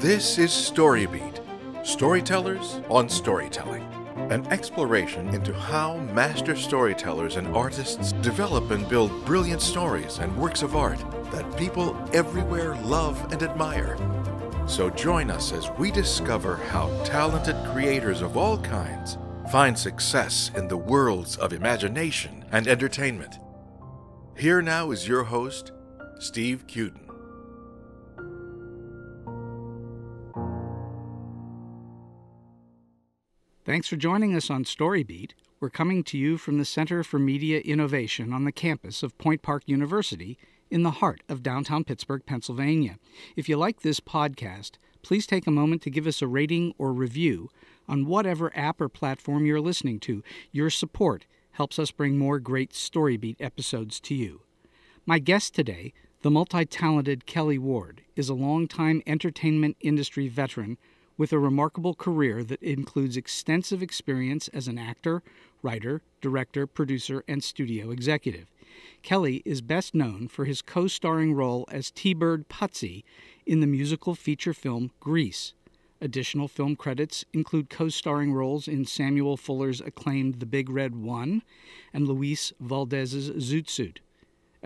This is Storybeat Storytellers on Storytelling. An exploration into how master storytellers and artists develop and build brilliant stories and works of art that people everywhere love and admire. So join us as we discover how talented creators of all kinds find success in the worlds of imagination and entertainment. Here now is your host, Steve Cuden. Thanks for joining us on Storybeat. We're coming to you from the Center for Media Innovation on the campus of Point Park University in the heart of downtown Pittsburgh, Pennsylvania. If you like this podcast, please take a moment to give us a rating or review on whatever app or platform you're listening to. Your support helps us bring more great Storybeat episodes to you. My guest today, the multi talented Kelly Ward, is a longtime entertainment industry veteran with a remarkable career that includes extensive experience as an actor, writer, director, producer, and studio executive. Kelly is best known for his co starring role as T Bird Putzie in the musical feature film Grease. Additional film credits include co starring roles in Samuel Fuller's acclaimed The Big Red One and Luis Valdez's Zoot Suit.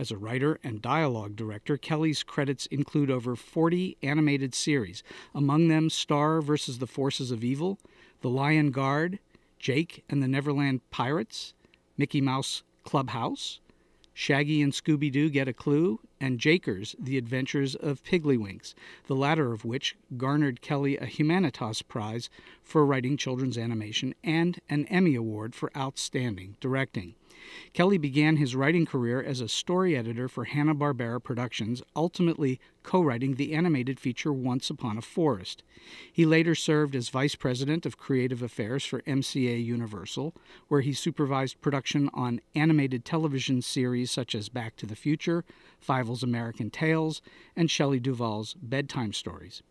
As a writer and dialogue director, Kelly's credits include over 40 animated series, among them Star vs. the Forces of Evil, The Lion Guard, Jake and the Neverland Pirates, Mickey Mouse Clubhouse, Shaggy and Scooby Doo Get a Clue, and Jakers, The Adventures of Piggley the latter of which garnered Kelly a Humanitas Prize for writing children's animation and an Emmy Award for Outstanding Directing. Kelly began his writing career as a story editor for Hanna-Barbera Productions, ultimately co-writing the animated feature Once Upon a Forest. He later served as vice president of creative affairs for MCA Universal, where he supervised production on animated television series such as Back to the Future, Fievel's American Tails, and Shelley Duvall's Bedtime Stories.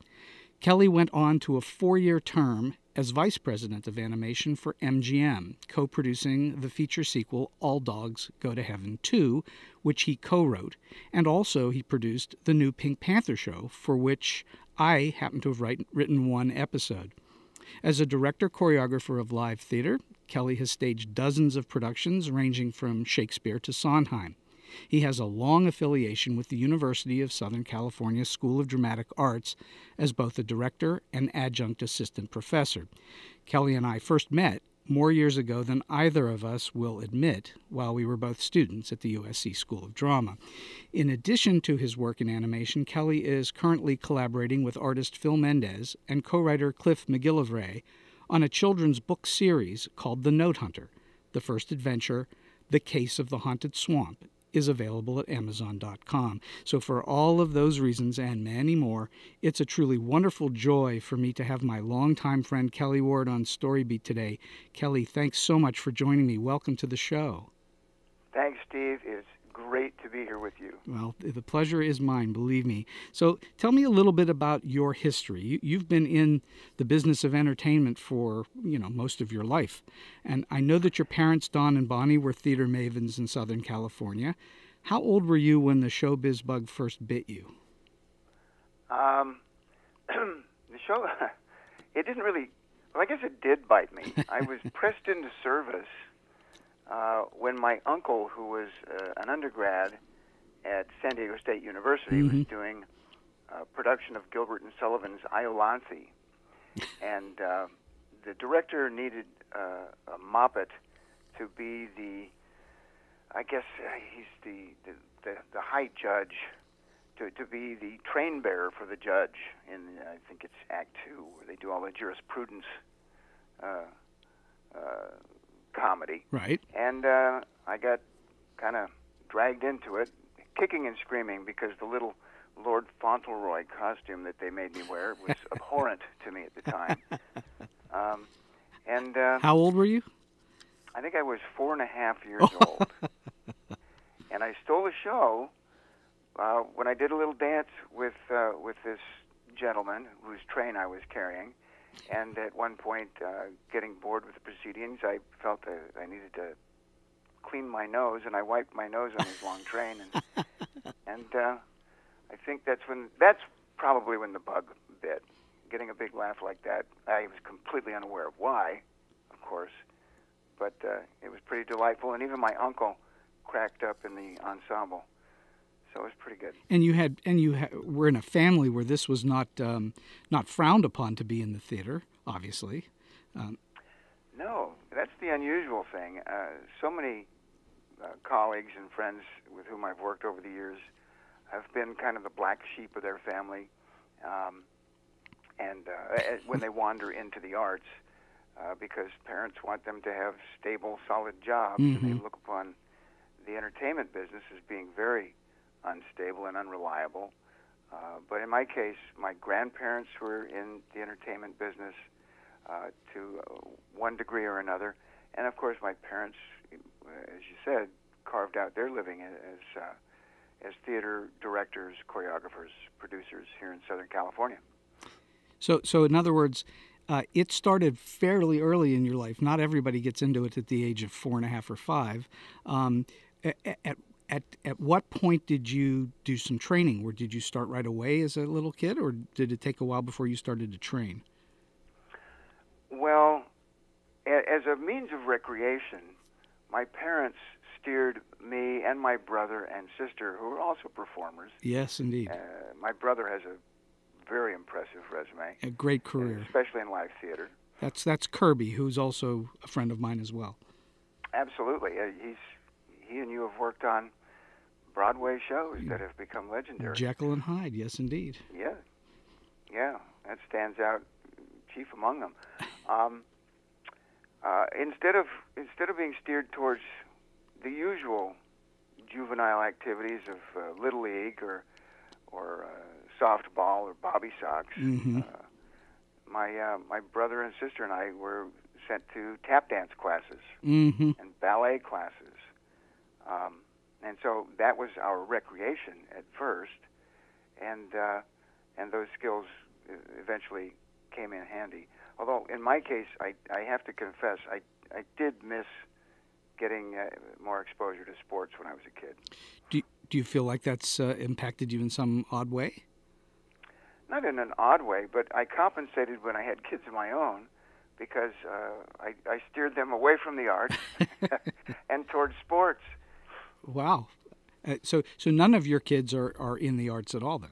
Kelly went on to a four-year term as vice president of animation for MGM, co producing the feature sequel All Dogs Go to Heaven 2, which he co wrote, and also he produced the new Pink Panther show, for which I happen to have write, written one episode. As a director choreographer of live theater, Kelly has staged dozens of productions ranging from Shakespeare to Sondheim. He has a long affiliation with the University of Southern California School of Dramatic Arts as both a director and adjunct assistant professor. Kelly and I first met more years ago than either of us will admit while we were both students at the USC School of Drama. In addition to his work in animation, Kelly is currently collaborating with artist Phil Mendez and co writer Cliff McGillivray on a children's book series called The Note Hunter, the first adventure, The Case of the Haunted Swamp, is available at Amazon.com. So, for all of those reasons and many more, it's a truly wonderful joy for me to have my longtime friend Kelly Ward on Storybeat today. Kelly, thanks so much for joining me. Welcome to the show. Thanks, Steve. It's great to be here with you. Well, the pleasure is mine, believe me. So, tell me a little bit about your history. You, have been in the business of entertainment for, you know, most of your life. And I know that your parents, Don and Bonnie, were theater mavens in Southern California. How old were you when the showbiz bug first bit you? Um, the show, it didn't really, well, I guess it did bite me. I was pressed into service uh, when my uncle, who was uh, an undergrad at San Diego State University, mm-hmm. was doing a production of Gilbert and Sullivan's Iolanthe, and uh, the director needed uh, a Moppet to be the, I guess uh, he's the, the the the high judge, to to be the train bearer for the judge in I think it's Act Two, where they do all the jurisprudence. Uh, uh, comedy. Right. And uh, I got kind of dragged into it, kicking and screaming because the little Lord Fauntleroy costume that they made me wear was abhorrent to me at the time. Um, and uh, how old were you? I think I was four and a half years old. and I stole a show uh, when I did a little dance with uh, with this gentleman whose train I was carrying and at one point, uh, getting bored with the proceedings, I felt that I needed to clean my nose, and I wiped my nose on his long train, and and uh, I think that's when that's probably when the bug bit. getting a big laugh like that. I was completely unaware of why, of course, but uh, it was pretty delightful. And even my uncle cracked up in the ensemble, so it was pretty good. And you had and you ha- were in a family where this was not um, not frowned upon to be in the theater, obviously. Um, no, that's the unusual thing. Uh, so many uh, colleagues and friends with whom I've worked over the years have been kind of the black sheep of their family. Um, and uh, when they wander into the arts, uh, because parents want them to have stable, solid jobs, mm-hmm. and they look upon the entertainment business as being very unstable and unreliable. Uh, but in my case, my grandparents were in the entertainment business uh, to uh, one degree or another, and of course, my parents, uh, as you said, carved out their living as uh, as theater directors, choreographers, producers here in Southern California. So, so in other words, uh, it started fairly early in your life. Not everybody gets into it at the age of four and a half or five. Um, at, at at at what point did you do some training? Or did you start right away as a little kid, or did it take a while before you started to train? Well, as a means of recreation, my parents steered me and my brother and sister, who were also performers. Yes, indeed. Uh, my brother has a very impressive resume. A great career, especially in live theater. That's that's Kirby, who's also a friend of mine as well. Absolutely, uh, he's he and you have worked on Broadway shows that have become legendary. Jekyll and Hyde, yes, indeed. Yeah, yeah, that stands out chief among them. Um, uh, instead of instead of being steered towards the usual juvenile activities of uh, little league or or uh, softball or bobby socks, mm-hmm. uh, my uh, my brother and sister and I were sent to tap dance classes mm-hmm. and ballet classes, um, and so that was our recreation at first, and uh, and those skills eventually came in handy. Although in my case, I I have to confess, I I did miss getting uh, more exposure to sports when I was a kid. Do you, do you feel like that's uh, impacted you in some odd way? Not in an odd way, but I compensated when I had kids of my own because uh, I, I steered them away from the arts and towards sports. Wow. Uh, so so none of your kids are, are in the arts at all then.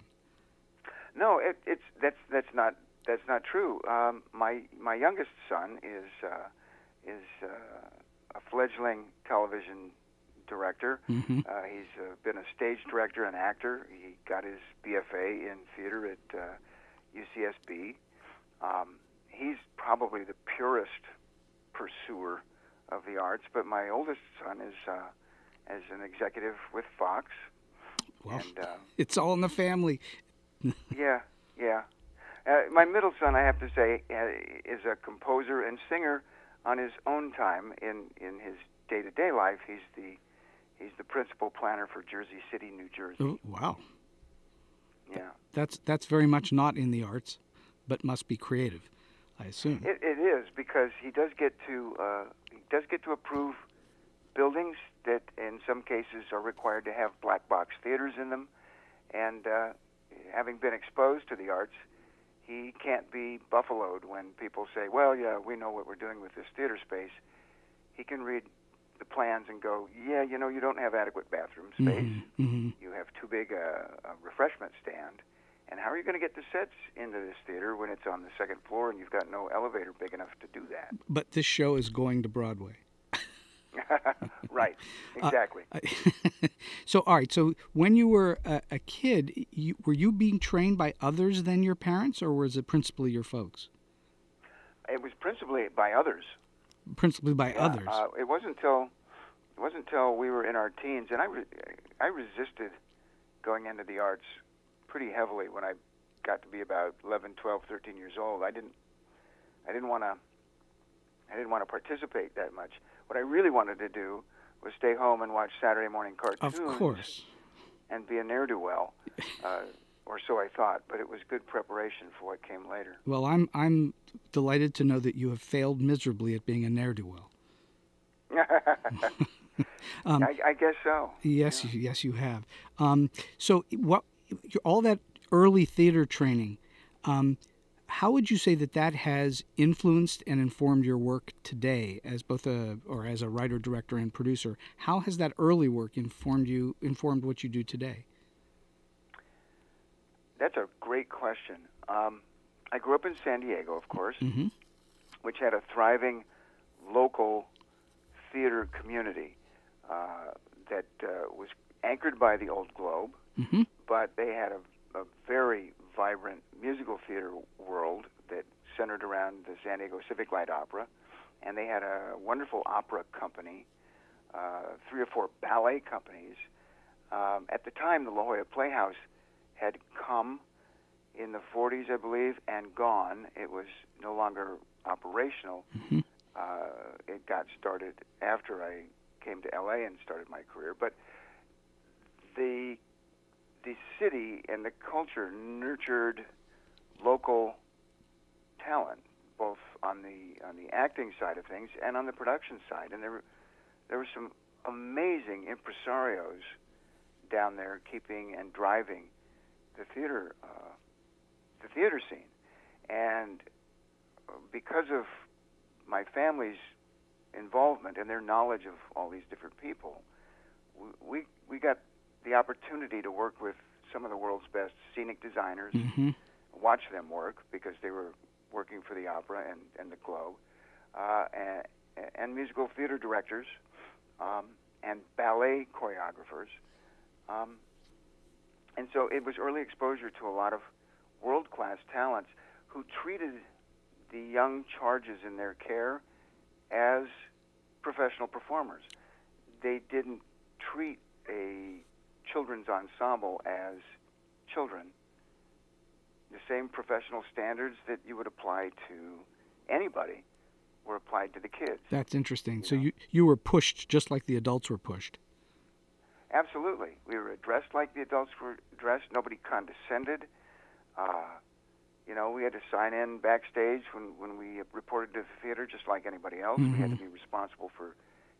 No, it, it's that's that's not that's not true. Um, my my youngest son is uh, is uh, a fledgling television director. Mm-hmm. Uh, he's uh, been a stage director and actor. He got his BFA in theater at uh, UCSB. Um, he's probably the purest pursuer of the arts. But my oldest son is uh, as an executive with Fox. Well, and, uh, it's all in the family. yeah, yeah. Uh, my middle son, I have to say, uh, is a composer and singer on his own time in in his day to day life. He's the he's the principal planner for Jersey City, New Jersey. Oh, wow. Yeah. That's that's very much not in the arts, but must be creative, I assume. It, it is because he does get to uh, he does get to approve buildings that in some cases are required to have black box theaters in them, and uh, having been exposed to the arts, he can't be buffaloed when people say, "Well, yeah, we know what we're doing with this theater space." He can read the plans and go, "Yeah, you know, you don't have adequate bathroom space. Mm-hmm, mm-hmm. You have too big a, a refreshment stand, and how are you going to get the sets into this theater when it's on the second floor and you've got no elevator big enough to do that?" But this show is going to Broadway. right, exactly. Uh, so, all right. So, when you were a, a kid, you, were you being trained by others than your parents, or was it principally your folks? It was principally by others. Principally by yeah, others. Uh, it wasn't until it wasn't until we were in our teens, and I re- I resisted going into the arts pretty heavily when I got to be about 11, 12, 13 years old. I didn't I didn't want to I didn't want to participate that much. What I really wanted to do was stay home and watch Saturday morning cartoons. Of course. And be a ne'er do well, uh, or so I thought. But it was good preparation for what came later. Well, I'm I'm delighted to know that you have failed miserably at being a ne'er do well. um, I, I, guess so. Yes, yeah. yes, you have. Um, so, what all that early theater training? Um, how would you say that that has influenced and informed your work today as both a or as a writer, director, and producer? How has that early work informed you informed what you do today? That's a great question. Um, I grew up in San Diego, of course, mm-hmm. which had a thriving local theater community uh, that uh, was anchored by the Old Globe, mm-hmm. but they had a, a very vibrant musical theater world that centered around the San Diego Civic Light Opera, and they had a wonderful opera company, uh, three or four ballet companies. Um, at the time, the La Jolla Playhouse had come in the 40s, I believe, and gone. It was no longer operational. Mm-hmm. Uh, it got started after I came to LA and started my career, but the the city and the culture nurtured local talent, both on the on the acting side of things and on the production side. And there there were some amazing impresarios down there, keeping and driving the theater uh, the theater scene. And because of my family's involvement and their knowledge of all these different people, we we got the opportunity to work with some of the world's best scenic designers, mm-hmm. watch them work because they were working for the opera and, and the Globe, uh, and, and musical theater directors, um, and ballet choreographers. Um, and so it was early exposure to a lot of world class talents who treated the young charges in their care as professional performers. They didn't treat a children's ensemble as children. The same professional standards that you would apply to anybody were applied to the kids. That's interesting. You so know? you you were pushed just like the adults were pushed. Absolutely. We were dressed like the adults were dressed. Nobody condescended. Uh, you know, we had to sign in backstage when, when we reported to the theater just like anybody else. We had to Mhm. be responsible for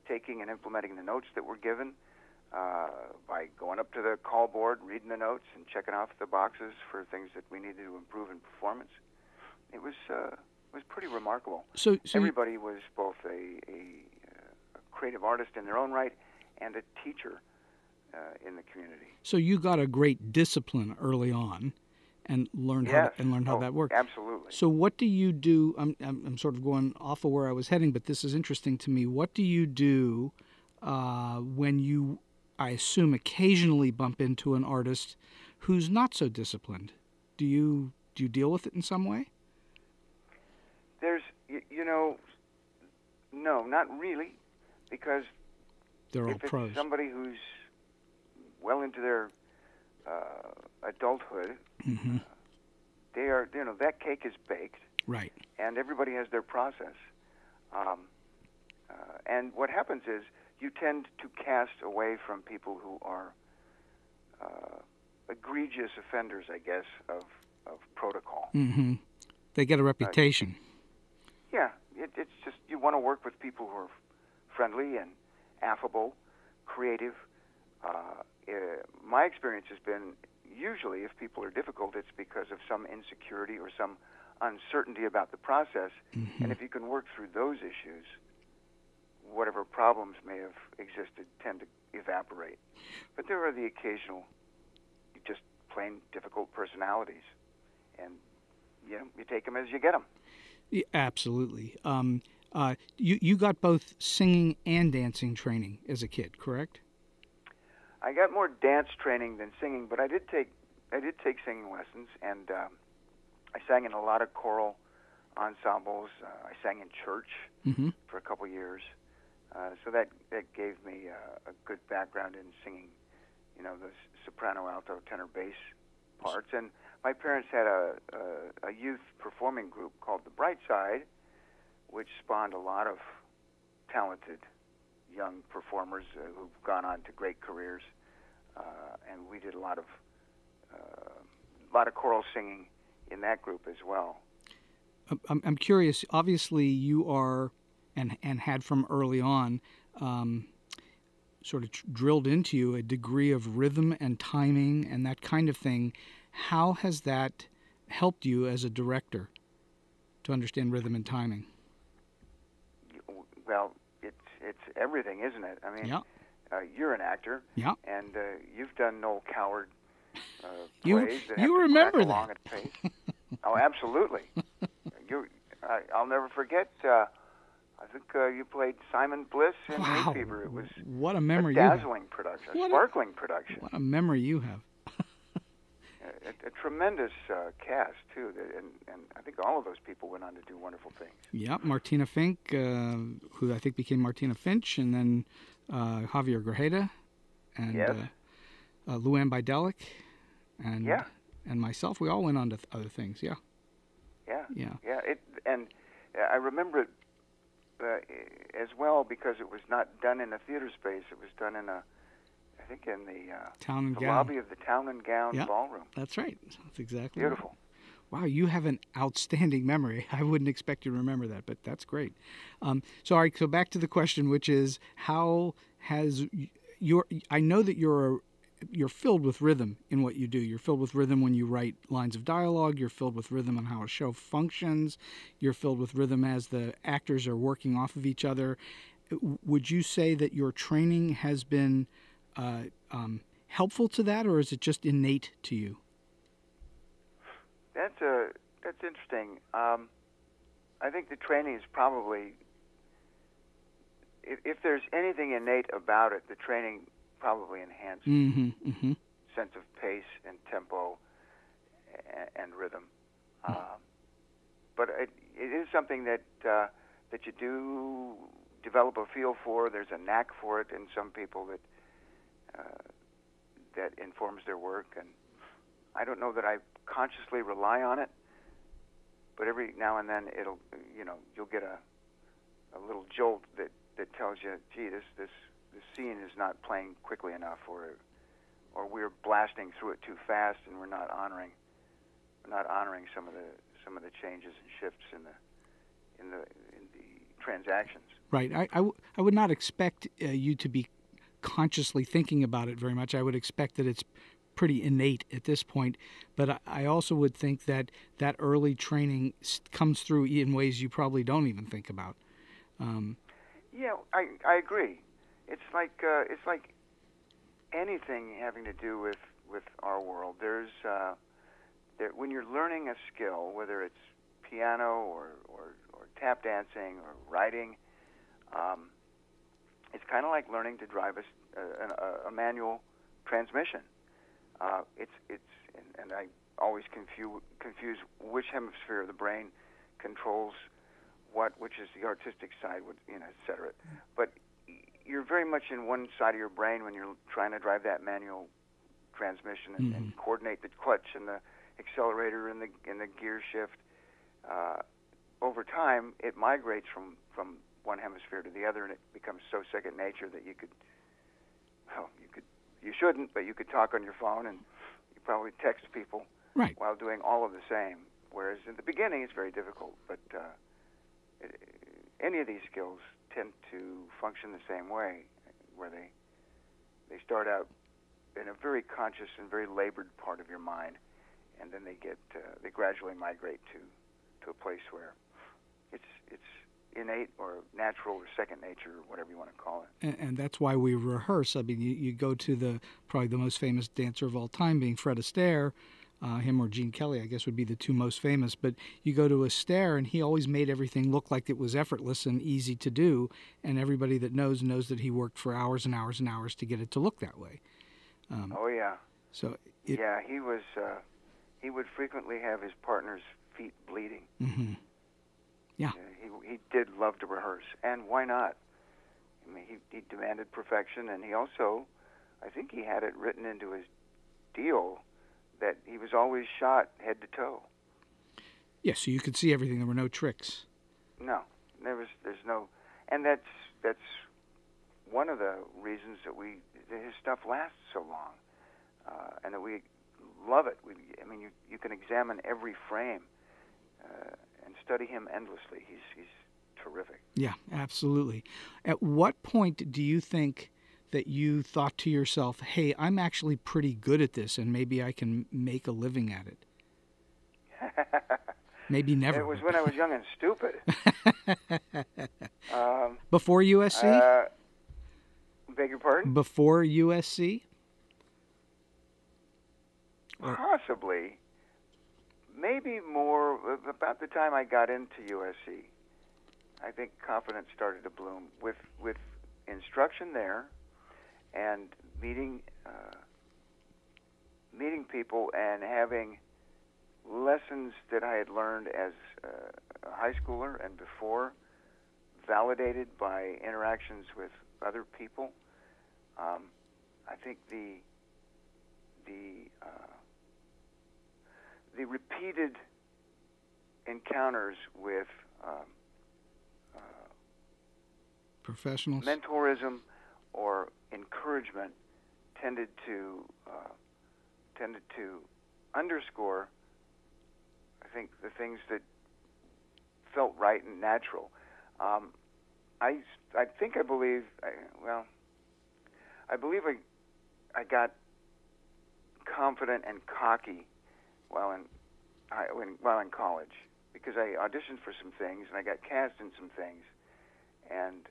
taking and implementing the notes that were given uh, by going up to the call board, reading the notes, and checking off the boxes for things that we needed to improve in performance. It was uh, was pretty remarkable. So so you- Everybody was both a, a, a creative artist in their own right and a teacher uh, in the community. so you got a great discipline early on, and learned how Yes. and learned how Oh, that worked. Absolutely. So what do you do? I'm, I'm I'm sort of going off of where I was heading, but this is interesting to me. What do you do uh, when you, I assume, occasionally bump into an artist who's not so disciplined? Do you do you deal with it in some way? There's, you, know, no, not really, because They're all pros. somebody who's well into their uh, adulthood, hmm they are, you know, that cake is baked, Right. and everybody has their process. Um, uh, and what happens is you tend to cast away from people who are uh, egregious offenders, I guess, of, of protocol. Mm-hmm. They get a reputation. Yeah, it, it's just you want to work with people who are friendly and affable, creative. Uh, uh, my experience has been usually if people are difficult, it's because of some insecurity or some uncertainty about the process. Mhm. And if you can work through those issues, whatever problems may have existed tend to evaporate. But there are the occasional, just plain difficult personalities, and you know you take them as you get them. Yeah, absolutely. Um, uh, you you got both singing and dancing training as a kid, correct? I got more dance training than singing, but I did take I did take singing lessons, and um, I sang in a lot of choral ensembles. Uh, I sang in church hmm for a couple years, uh, so that that gave me uh, a good background in singing. You know, the soprano, alto, tenor, bass parts, and my parents had a, a a youth performing group called the Bright Side, which spawned a lot of talented young performers uh, who've gone on to great careers, uh, and we did a lot of uh, a lot of choral singing in that group as well. I'm- I'm, I'm curious. Obviously, you are, and and had from early on, um, sort of tr- drilled into you a degree of rhythm and timing and that kind of thing. How has that helped you as a director? to understand rhythm and timing? Well, it's it's everything, isn't it? I mean, Yeah. uh, you're an actor, Yeah. and uh, you've done Noel Coward uh, You- you remember that. oh, absolutely. you, I, I'll never forget. I think uh, you played Simon Bliss in Wow. Hay Fever. It was What a a memory you have. dazzling production, a a- sparkling production, What a memory you have. a, a tremendous uh, cast too. And, and I think all of those people went on to do wonderful things. Yeah, Martina Fink, uh, who I think became Martina Finch, and then uh, Javier Grajeda, and Yes. uh, uh, Luann Bidelic, and Yeah. and myself. We all went on to th- other things. Yeah, Yeah. yeah, Yeah, it and I remember it uh, as well because it was not done in a theater space. It was done in a, I think, in the, uh, Town and the gown. lobby of the Town and Gown Yeah. Ballroom. That's right. That's exactly right. Beautiful. Wow, you have an outstanding memory. I wouldn't expect you to remember that, but that's great. Um, so, all right, so back to the question, which is how has your? I know that you're you're filled with rhythm in what you do. You're filled with rhythm when you write lines of dialogue. You're filled with rhythm on how a show functions. You're filled with rhythm as the actors are working off of each other. Would you say that your training has been uh, um, helpful to that, or is it just innate to you? That's a that's interesting. Um, I think the training is probably, if, if there's anything innate about it, the training probably enhances Mm-hmm. Mm-hmm. sense of pace and tempo and, and rhythm. Um, but it, it is something that uh, that you do develop a feel for. There's a knack for it in some people that uh, that informs their work, and I don't know that I consciously rely on it. But every now and then, it'll you know you'll get a a little jolt that that tells you, gee, this this this scene is not playing quickly enough, or or we're blasting through it too fast and we're not honoring we're not honoring some of the some of the changes and shifts in the in the in the transactions. Right. I, I, w- I would not expect uh, you to be consciously thinking about it very much. I would expect that it's pretty innate at this point. But I, I also would think that that early training comes through in ways you probably don't even think about. Um, Yeah, I I agree. It's like uh, it's like anything having to do with with our world. There's uh, there, when you're learning a skill, whether it's piano or or, or tap dancing or writing, um, it's kind of like learning to drive a, a, a- manual transmission. Uh, it's it's and, and I always confuse confuse which hemisphere of the brain controls what, which is the artistic side, what, you know, et cetera. But y- you're very much in one side of your brain when you're trying to drive that manual transmission and, and coordinate the clutch and the accelerator and the and the gear shift. Uh, over time, it migrates from from one hemisphere to the other, and it becomes so second nature that you could, well, you could, you shouldn't, but you could talk on your phone and you probably text people right. while doing all of the same. Whereas in the beginning, it's very difficult. But uh, it, any of these skills tend to function the same way, where they they start out in a very conscious and very labored part of your mind, and then they get uh, they gradually migrate to to a place where it's it's innate or natural or second nature or whatever you want to call it. And, and that's why we rehearse. I mean, you, you go to the probably the most famous dancer of all time, being Fred Astaire. Uh, him or Gene Kelly, I guess, would be the two most famous. But you go to Astaire, and he always made everything look like it was effortless and easy to do. And everybody that knows knows that he worked for hours and hours and hours to get it to look that way. oh yeah, So it, yeah. He was uh, he would frequently have his partner's feet bleeding. hmm Yeah. Uh, he he did love to rehearse, and why not? I mean, he he demanded perfection, and he also, I think, he had it written into his deal that he was always shot head to toe. yeah. So you could see everything. There were no tricks. No, there was there's no, and that's that's one of the reasons that we that his stuff lasts so long, uh, and that we love it. We, I mean, you you can examine every frame uh, and study him endlessly. He's he's terrific. Yeah, absolutely. At what point do you think that you thought to yourself, "Hey, I'm actually pretty good at this, and maybe I can make a living at it"? Maybe never. It was when I was young and stupid. um, Before USC? uh, beg your pardon? Before USC? Possibly. Maybe more about the time I got into USC. I think confidence started to bloom with with instruction there, and meeting uh, meeting people and having lessons that I had learned as uh, a high schooler and before, validated by interactions with other people. Um, I think the the uh, the repeated encounters with um, uh, Professionals? mentorism or encouragement tended to uh, tended to underscore, I think, the things that felt right and natural. Um, I I think I believe I, well, I believe I I got confident and cocky while in I, when, while in college because I auditioned for some things and I got cast in some things, and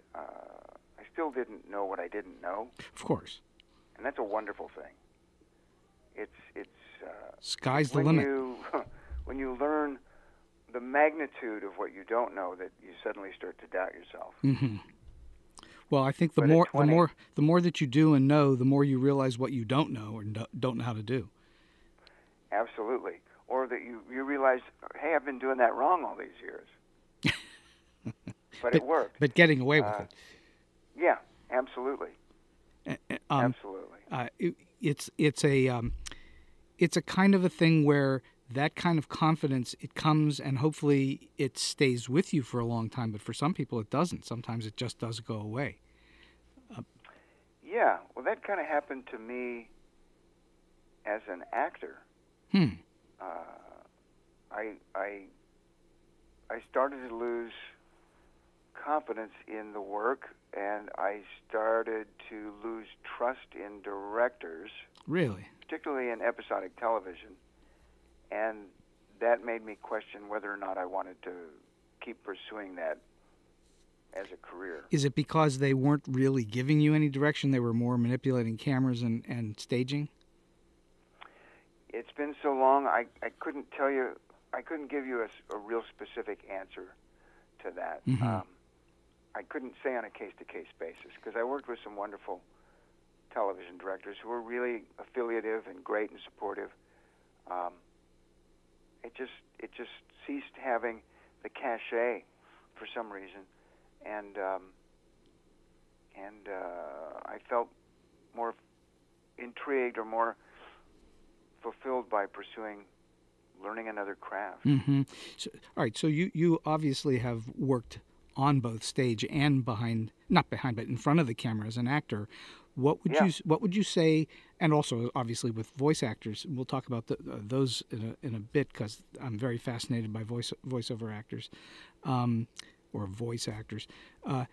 still didn't know what I didn't know, Of course. and that's a wonderful thing. It's it's uh, Sky's the when limit. you when you learn the magnitude of what you don't know that you suddenly start to doubt yourself. Mm-hmm. Well, I think the But more the more the more that you do and know, the more you realize what you don't know or do- don't know how to do. Absolutely. Or that you, you realize, hey, I've been doing that wrong all these years. but it worked. But getting away with Uh, it. Yeah, absolutely. Uh, uh, Um, absolutely. uh, it, it's it's a um, it's a kind of a thing where that kind of confidence it comes and hopefully it stays with you for a long time. But for some people, it doesn't. Sometimes it just does go away. Yeah, well, that kind of happened to me as an actor. Hmm. Uh, I, I, I started to lose confidence in the work, and I started to lose trust in directors, Really? particularly in episodic television, and that made me question whether or not I wanted to keep pursuing that as a career. Is it because they weren't really giving you any direction? They were more manipulating cameras and, and staging. It's been so long, I, I couldn't tell you, I couldn't give you a, a real specific answer to that. Mhm. Um, I couldn't say on a case to case basis because I worked with some wonderful television directors who were really affiliative and great and supportive. Um, it just it just ceased having the cachet for some reason, and um, and uh, I felt more intrigued or more fulfilled by pursuing learning another craft. Mm-hmm. So, all right. So you you obviously have worked on both stage and behind, not behind, but in front of the camera as an actor. What would Yeah. you What would you say? And also, obviously, with voice actors, we'll talk about the, uh, those in a, in a bit because I'm very fascinated by voice voiceover actors, um, or voice actors. Uh,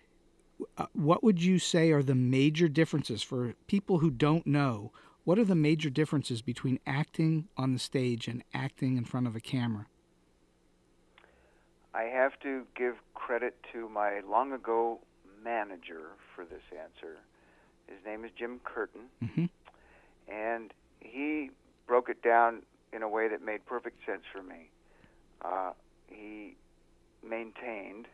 uh, what would you say are the major differences for people who don't know? What are the major differences between acting on the stage and acting in front of a camera? I have to give credit to my long ago manager for this answer. His name is Jim Curtin, hmm and he broke it down in a way that made perfect sense for me. Uh, he maintained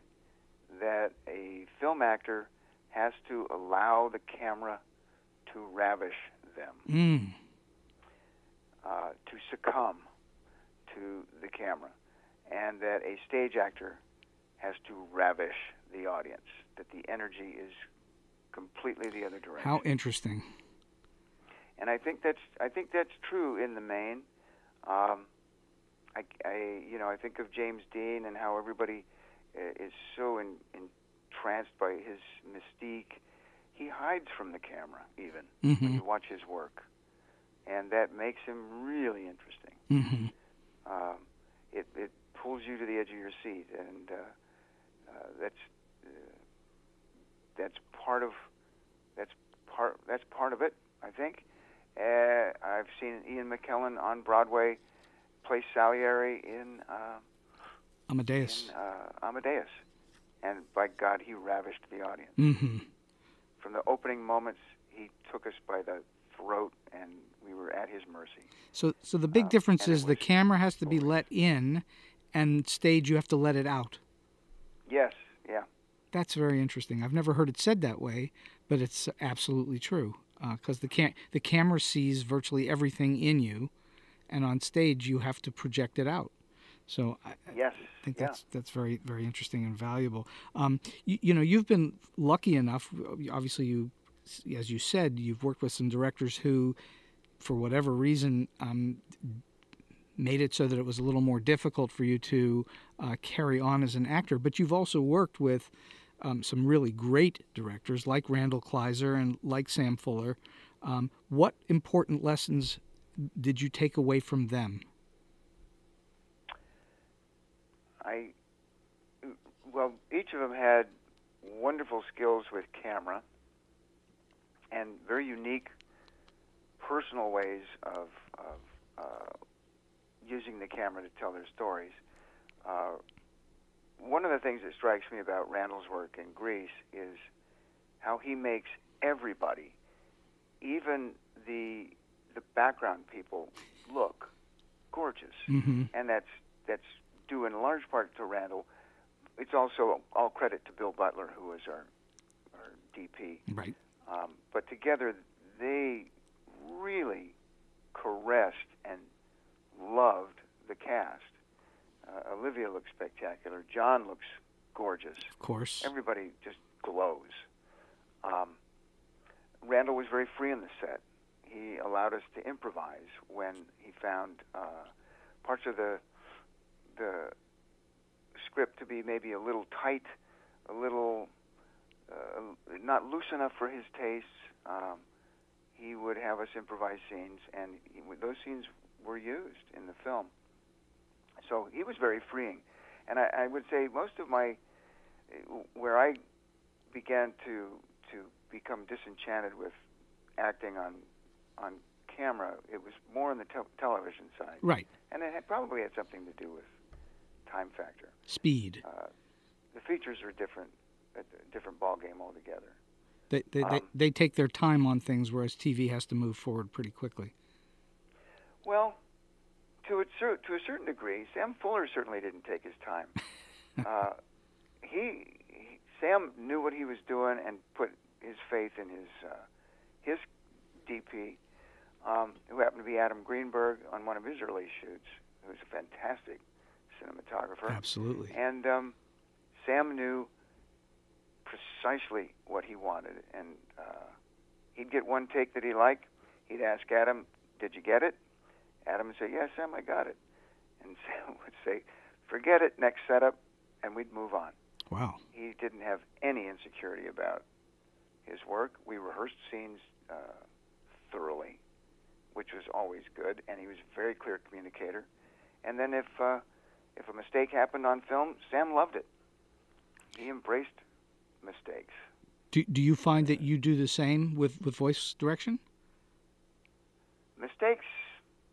that a film actor has to allow the camera to ravish them, Mm. uh, to succumb to the camera, and that a stage actor has to ravish the audience, that the energy is completely the other direction. How interesting. and I think that's I think that's true in the main. Um, I, I you know I think of James Dean and how everybody uh, is so in, entranced by his mystique. He hides from the camera even when hmm you watch his work, and that makes him really interesting. hmm Um, it it pulls you to the edge of your seat, and uh, uh, that's uh, that's part of that's part that's part of it. I think. Uh, I've seen Ian McKellen on Broadway play Salieri in uh, Amadeus. in uh, Amadeus, and by God, he ravished the audience. Mm-hmm. From the opening moments, he took us by the throat, and we were at his mercy. So, so the big Uh, difference is the camera has to be let in, and stage you have to let it out. Yes, yeah, That's very interesting. I've never heard it said that way, but it's absolutely true. Because the cam- the camera sees virtually everything in you, and on stage you have to project it out. So I, I yes, think yeah. that's that's very very interesting and valuable. Um, you, you know, you've been lucky enough. Obviously, you, as you said, you've worked with some directors who, for whatever reason, um, made it so that it was a little more difficult for you to uh, carry on as an actor. But you've also worked with um, some really great directors like Randall Kleiser and like Sam Fuller. Um, what important lessons did you take away from them? I well, each of them had wonderful skills with camera and very unique personal ways of, of uh, using the camera to tell their stories. Uh, one of the things that strikes me about Randall's work in Grease is how he makes everybody, even the the background people, look gorgeous Mm-hmm. and that's that's due in large part to Randall. It's also all credit to Bill Butler, who was our our DP. Right. Um, but together, they really caressed and loved the cast. Uh, Olivia looks spectacular. John looks gorgeous. Of course. Everybody just glows. Um, Randall was very free on the set. He allowed us to improvise when he found uh, parts of the the script to be maybe a little tight, a little uh, not loose enough for his tastes. Um, he would have us improvise scenes, and he, those scenes were used in the film. So he was very freeing, and I, I would say most of my where I began to to become disenchanted with acting on on camera, it was more on the tel television side, Right. and it had, probably had something to do with time factor. Speed. Uh, the features are different, a different ball game altogether. They, they, they, um, they take their time on things, whereas TV has to move forward pretty quickly. Well, to a, to a certain degree, Sam Fuller certainly didn't take his time. uh, he, he Sam knew what he was doing and put his faith in his uh, his DP, um, who happened to be Adam Greenberg on one of his early shoots, who's a fantastic cinematographer. Absolutely. And um, Sam knew precisely what he wanted, and uh, he'd get one take that he liked. He'd ask Adam, "Did you get it?" Adam would say, "Yes, Sam, I got it." And Sam would say, "Forget it. Next setup," and we'd move on. Wow. He didn't have any insecurity about his work. We rehearsed scenes uh, thoroughly, which was always good, and he was a very clear communicator. And then if uh, if a mistake happened on film, Sam loved it. He embraced mistakes. Do, do you find that you do the same with, with voice direction? Mistakes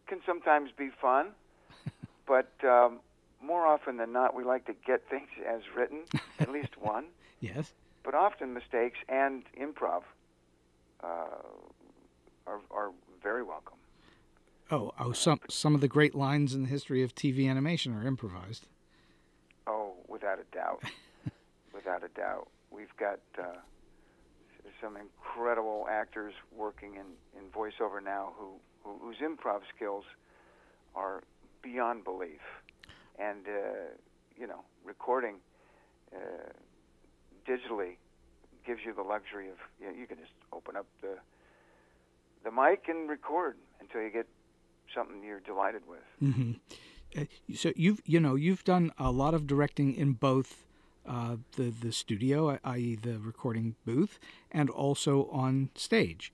can sometimes be fun, but um, more often than not, we like to get things as written, at least one. Yes. But often mistakes and improv uh, are, are very welcome. Oh, oh, some some of the great lines in the history of TV animation are improvised. Oh, without a doubt. without a doubt. We've got uh, some incredible actors working in, in voiceover now who, who whose improv skills are beyond belief. And, uh, you know, recording uh, digitally gives you the luxury of, you, know, you can just open up the, the mic and record until you get something you're delighted with. hmm Uh, so you've you know you've done a lot of directing in both uh, the the studio, i.e., the recording booth, and also on stage.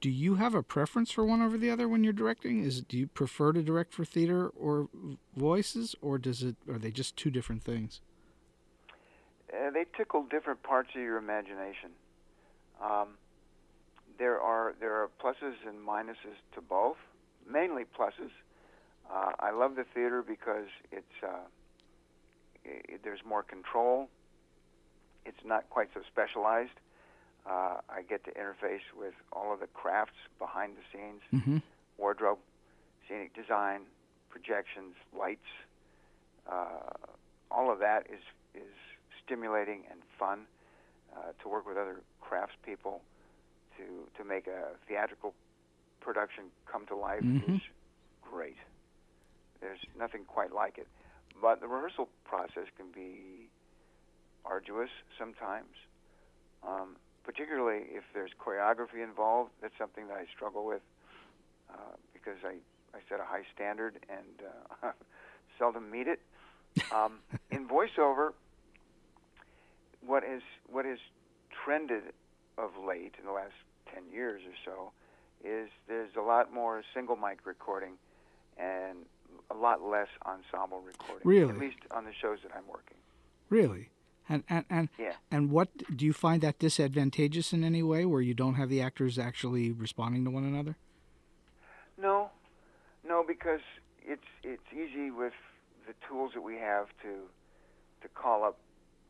Do you have a preference for one over the other when you're directing? Is do you prefer to direct for theater or voices, or does it are they just two different things? uh, they tickle different parts of your imagination. Um, there are there are pluses and minuses to both. Mainly pluses. Uh, I love the theater because it's there's more control. It's not quite so specialized. Uh, I get to interface with all of the crafts behind the scenes, Mm-hmm. wardrobe, scenic design, projections, lights. Uh, all of that is is stimulating and fun uh, to work with other craftspeople to to make a theatrical production come to life Mhm. is great. There's nothing quite like it, but the rehearsal process can be arduous sometimes. Um, particularly if there's choreography involved, that's something that I struggle with uh, because I, I set a high standard and uh, seldom meet it. Um, in voiceover, what is what is trended of late in the last ten years or so is there's a lot more single mic recording and a lot less ensemble recording. Really? At least on the shows that I'm working. Really? And and and, Yeah. and what do you find that disadvantageous in any way, where you don't have the actors actually responding to one another? No, no, because it's it's easy with the tools that we have to to call up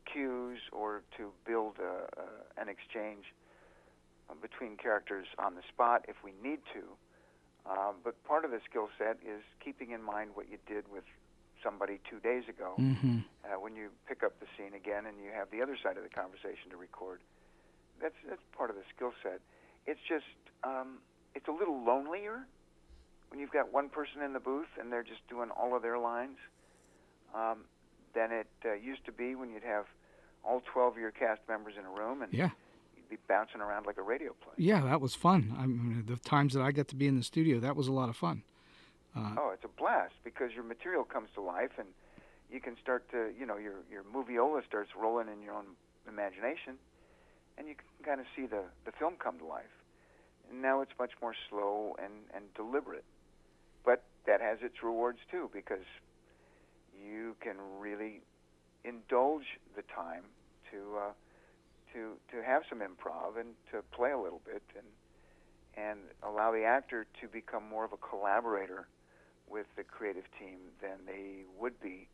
cues or to build a, a, an exchange uh, between characters on the spot if we need to. Um, but part of the skill set is keeping in mind what you did with somebody two days ago. Mm-hmm. Uh, when you pick up the scene again and you have the other side of the conversation to record, that's that's part of the skill set. It's just um, it's a little lonelier when you've got one person in the booth and they're just doing all of their lines um, than it uh, used to be when you'd have all 12 of your cast members in a room and Yeah. Be bouncing around like a radio play. Yeah, that was fun. I mean, the times that I got to be in the studio, that was a lot of fun. Uh, Oh, it's a blast because your material comes to life and you can start to, you know, your your Moviola starts rolling in your own imagination and you can kind of see the the film come to life. And now it's much more slow and and deliberate. But that has its rewards too because you can really indulge the time to uh, to to have some improv and to play a little bit and and allow the actor to become more of a collaborator with the creative team than they would be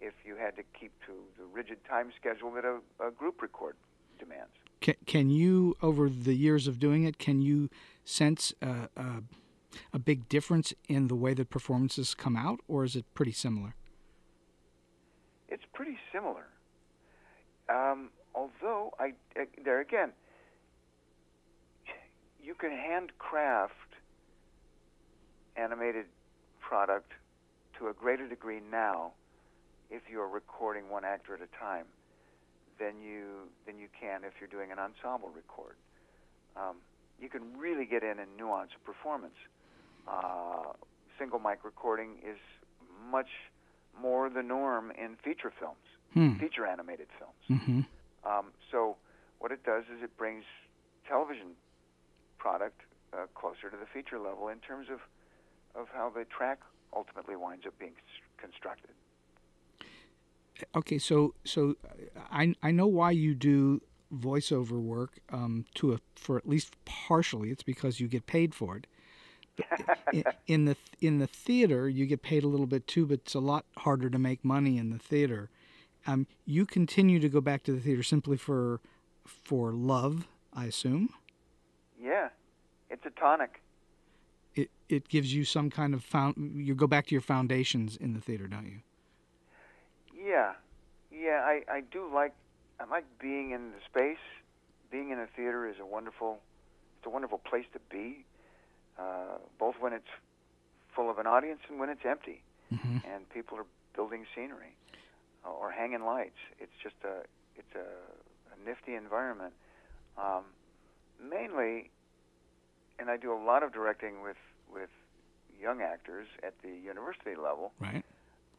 if you had to keep to the rigid time schedule that a, a group record demands. can, can you, over the years of doing it, can you sense a, a, a big difference in the way that performances come out, or is it pretty similar? It's pretty similar. Um, although I uh, there again, you can handcraft animated product to a greater degree now if you're recording one actor at a time than you than you can if you're doing an ensemble record. Um, you can really get in and nuance a performance. Uh, single mic recording is much more the norm in feature films, Hmm. feature animated films. Mm-hmm. Um, so what it does is it brings television product uh, closer to the feature level in terms of of how the track ultimately winds up being constructed. Okay, so so uh, I I know why you do voiceover work um, to a for at least partially. It's because you get paid for it. in, in the in the theater, you get paid a little bit too, but it's a lot harder to make money in the theater. Um, you continue to go back to the theater simply for for love, I assume. Yeah, it's a tonic. It it gives you some kind of found. You go back to your foundations in the theater, don't you? Yeah, yeah, I, I do like I like being in the space. Being in a theater is a wonderful it's a wonderful place to be, uh, both when it's full of an audience and when it's empty, Mm-hmm. and people are building scenery or hanging lights. It's just a it's a, a nifty environment. Um, mainly, and I do a lot of directing with with young actors at the university level Right.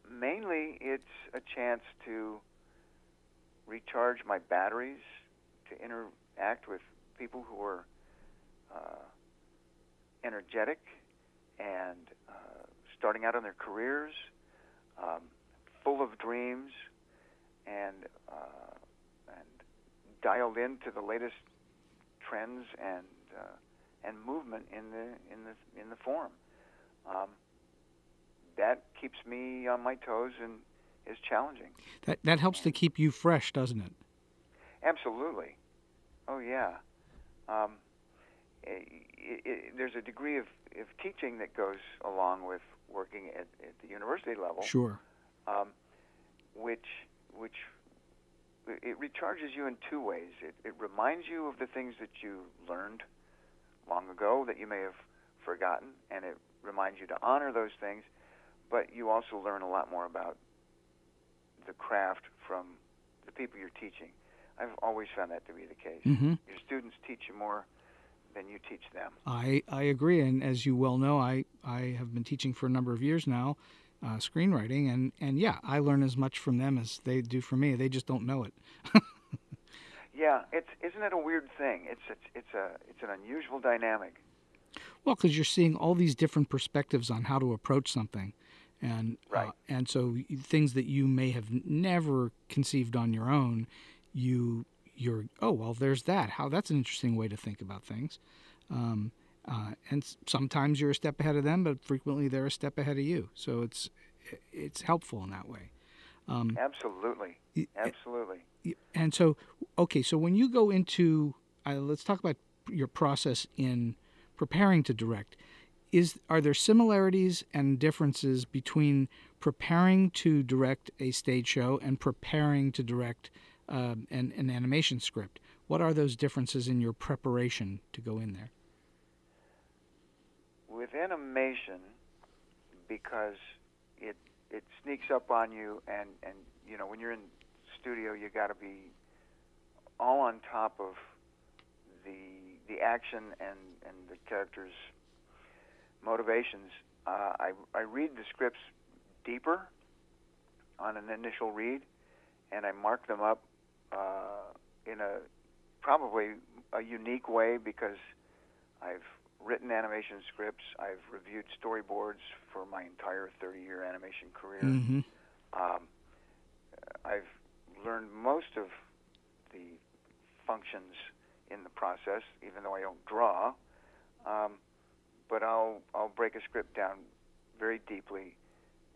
mainly it's a chance to recharge my batteries, to interact with people who are uh, energetic and uh, starting out on their careers, um, full of dreams, and uh, and dialed into the latest trends and uh, and movement in the in the in the form. Um, that keeps me on my toes and is challenging. That that helps to keep you fresh, doesn't it? Absolutely. Oh yeah. Um, it, it, there's a degree of, of teaching that goes along with working at, at the university level. Sure. Um, which which it recharges you in two ways. It, it reminds you of the things that you learned long ago that you may have forgotten, and it reminds you to honor those things. But you also learn a lot more about the craft from the people you're teaching. I've always found that to be the case. Mm-hmm. Your students teach you more than you teach them. I, I agree, and as you well know, I, I have been teaching for a number of years now, uh, screenwriting, and, and yeah, I learn as much from them as they do from me. They just don't know it. yeah, it's isn't it a weird thing? It's it's it's a it's an unusual dynamic. Well, because you're seeing all these different perspectives on how to approach something, and right. uh, and so things that you may have never conceived on your own, you you're oh well, there's that. How that's an interesting way to think about things. Um, uh, and sometimes you're a step ahead of them, but frequently they're a step ahead of you. So it's it's helpful in that way. Um, Absolutely. Absolutely. And so, okay, so when you go into, uh, let's talk about your process in preparing to direct. Is are there similarities and differences between preparing to direct a stage show and preparing to direct uh, an, an animation script? What are those differences in your preparation to go in there? With animation, because it it sneaks up on you, and and you know when you're in studio, you got to be all on top of the the action and and the characters' motivations. Uh, I I read the scripts deeper on an initial read, and I mark them up uh, in a probably a unique way because I've written animation scripts. I've reviewed storyboards for my entire 30-year animation career. Mm-hmm. Um, I've learned most of the functions in the process, even though I don't draw. Um, but I'll I'll break a script down very deeply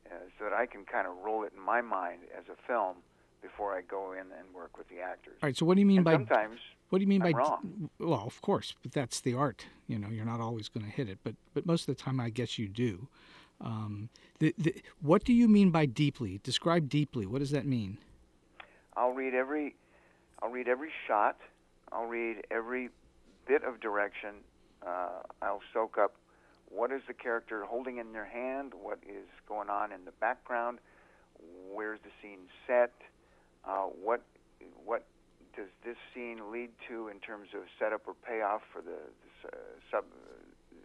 uh, so that I can kind of roll it in my mind as a film before I go in and work with the actors. All right. So what do you mean and by sometimes? What do you mean I'm by wrong. well, of course, but that's the art. You know, you're not always going to hit it, but but most of the time, I guess you do. Um, the, the, what do you mean by deeply? Describe deeply. What does that mean? I'll read every I'll read every shot. I'll read every bit of direction. Uh, I'll soak up what is the character holding in their hand, what is going on in the background, where's the scene set, uh, what what does this scene lead to in terms of setup or payoff for the, the uh, sub, uh,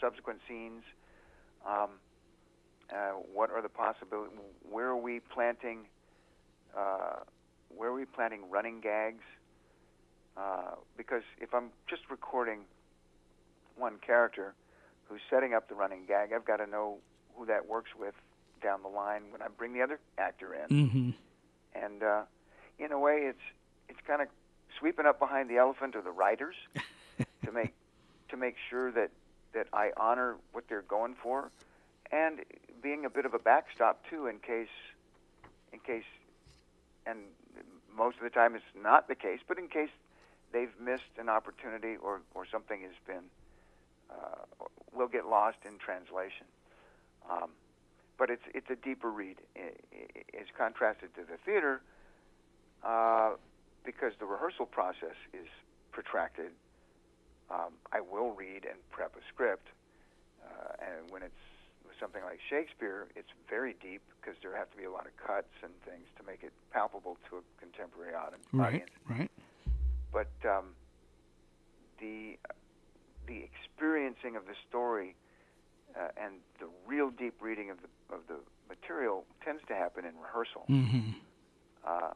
subsequent scenes. Um, uh, what are the possibilities? Where are we planting? Uh, where are we planting running gags? Because if I'm just recording one character who's setting up the running gag, I've got to know who that works with down the line when I bring the other actor in. Mm-hmm. And uh, in a way, it's it's kind of sweeping up behind the elephant or the riders to make to make sure that that I honor what they're going for, and being a bit of a backstop too in case in case and most of the time it's not the case, but in case they've missed an opportunity or, or something has been uh, will get lost in translation. Um, but it's it's a deeper read. It's contrasted to the theater uh, because the rehearsal process is protracted. Um, I will read and prep a script, uh, and when it's something like Shakespeare, it's very deep because there have to be a lot of cuts and things to make it palpable to a contemporary audience. Right, right. But um, the the experiencing of the story uh, and the real deep reading of the of the material tends to happen in rehearsal. Mm-hmm. Uh,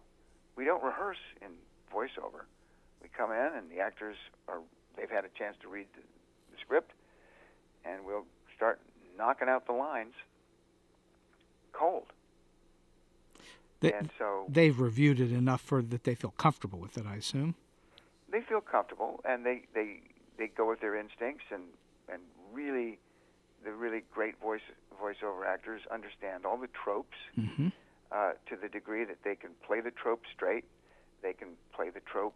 we don't rehearse in voiceover. We come in and the actors are they've had a chance to read the, the script, and we'll start knocking out the lines cold. They, and so they've reviewed it enough for that they feel comfortable with it. I assume. They feel comfortable, and they they they go with their instincts, and and really, the really great voice voiceover actors understand all the tropes. Mm-hmm. uh, to the degree that they can play the trope straight, they can play the trope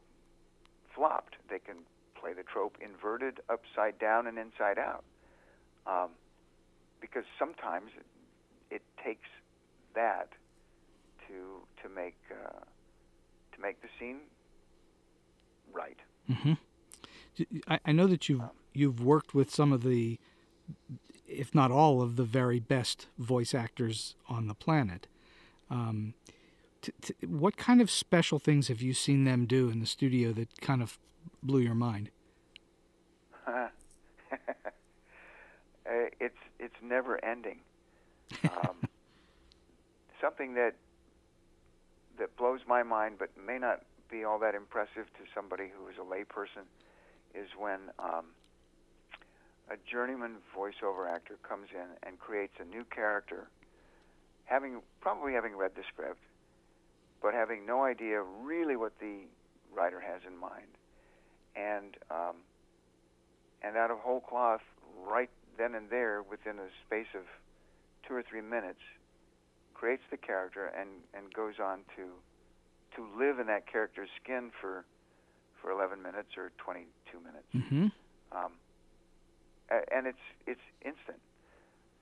flopped, they can play the trope inverted, upside down, and inside out. Um, because sometimes it, it takes that to to make uh, to make the scene right. Mm-hmm. I, I know that you've Um, you've worked with some of the, if not all of the very best voice actors on the planet. Um, t- t- what kind of special things have you seen them do in the studio that kind of blew your mind? Uh, it's it's never ending. Um, something that that blows my mind, but may not be all that impressive to somebody who is a layperson, is when um, a journeyman voiceover actor comes in and creates a new character, having probably having read the script, but having no idea really what the writer has in mind, and um, and out of whole cloth, right then and there, within a space of two or three minutes, creates the character and, and goes on to to live in that character's skin for for 11 minutes or 22 minutes. Mm-hmm. Um, and it's it's instant.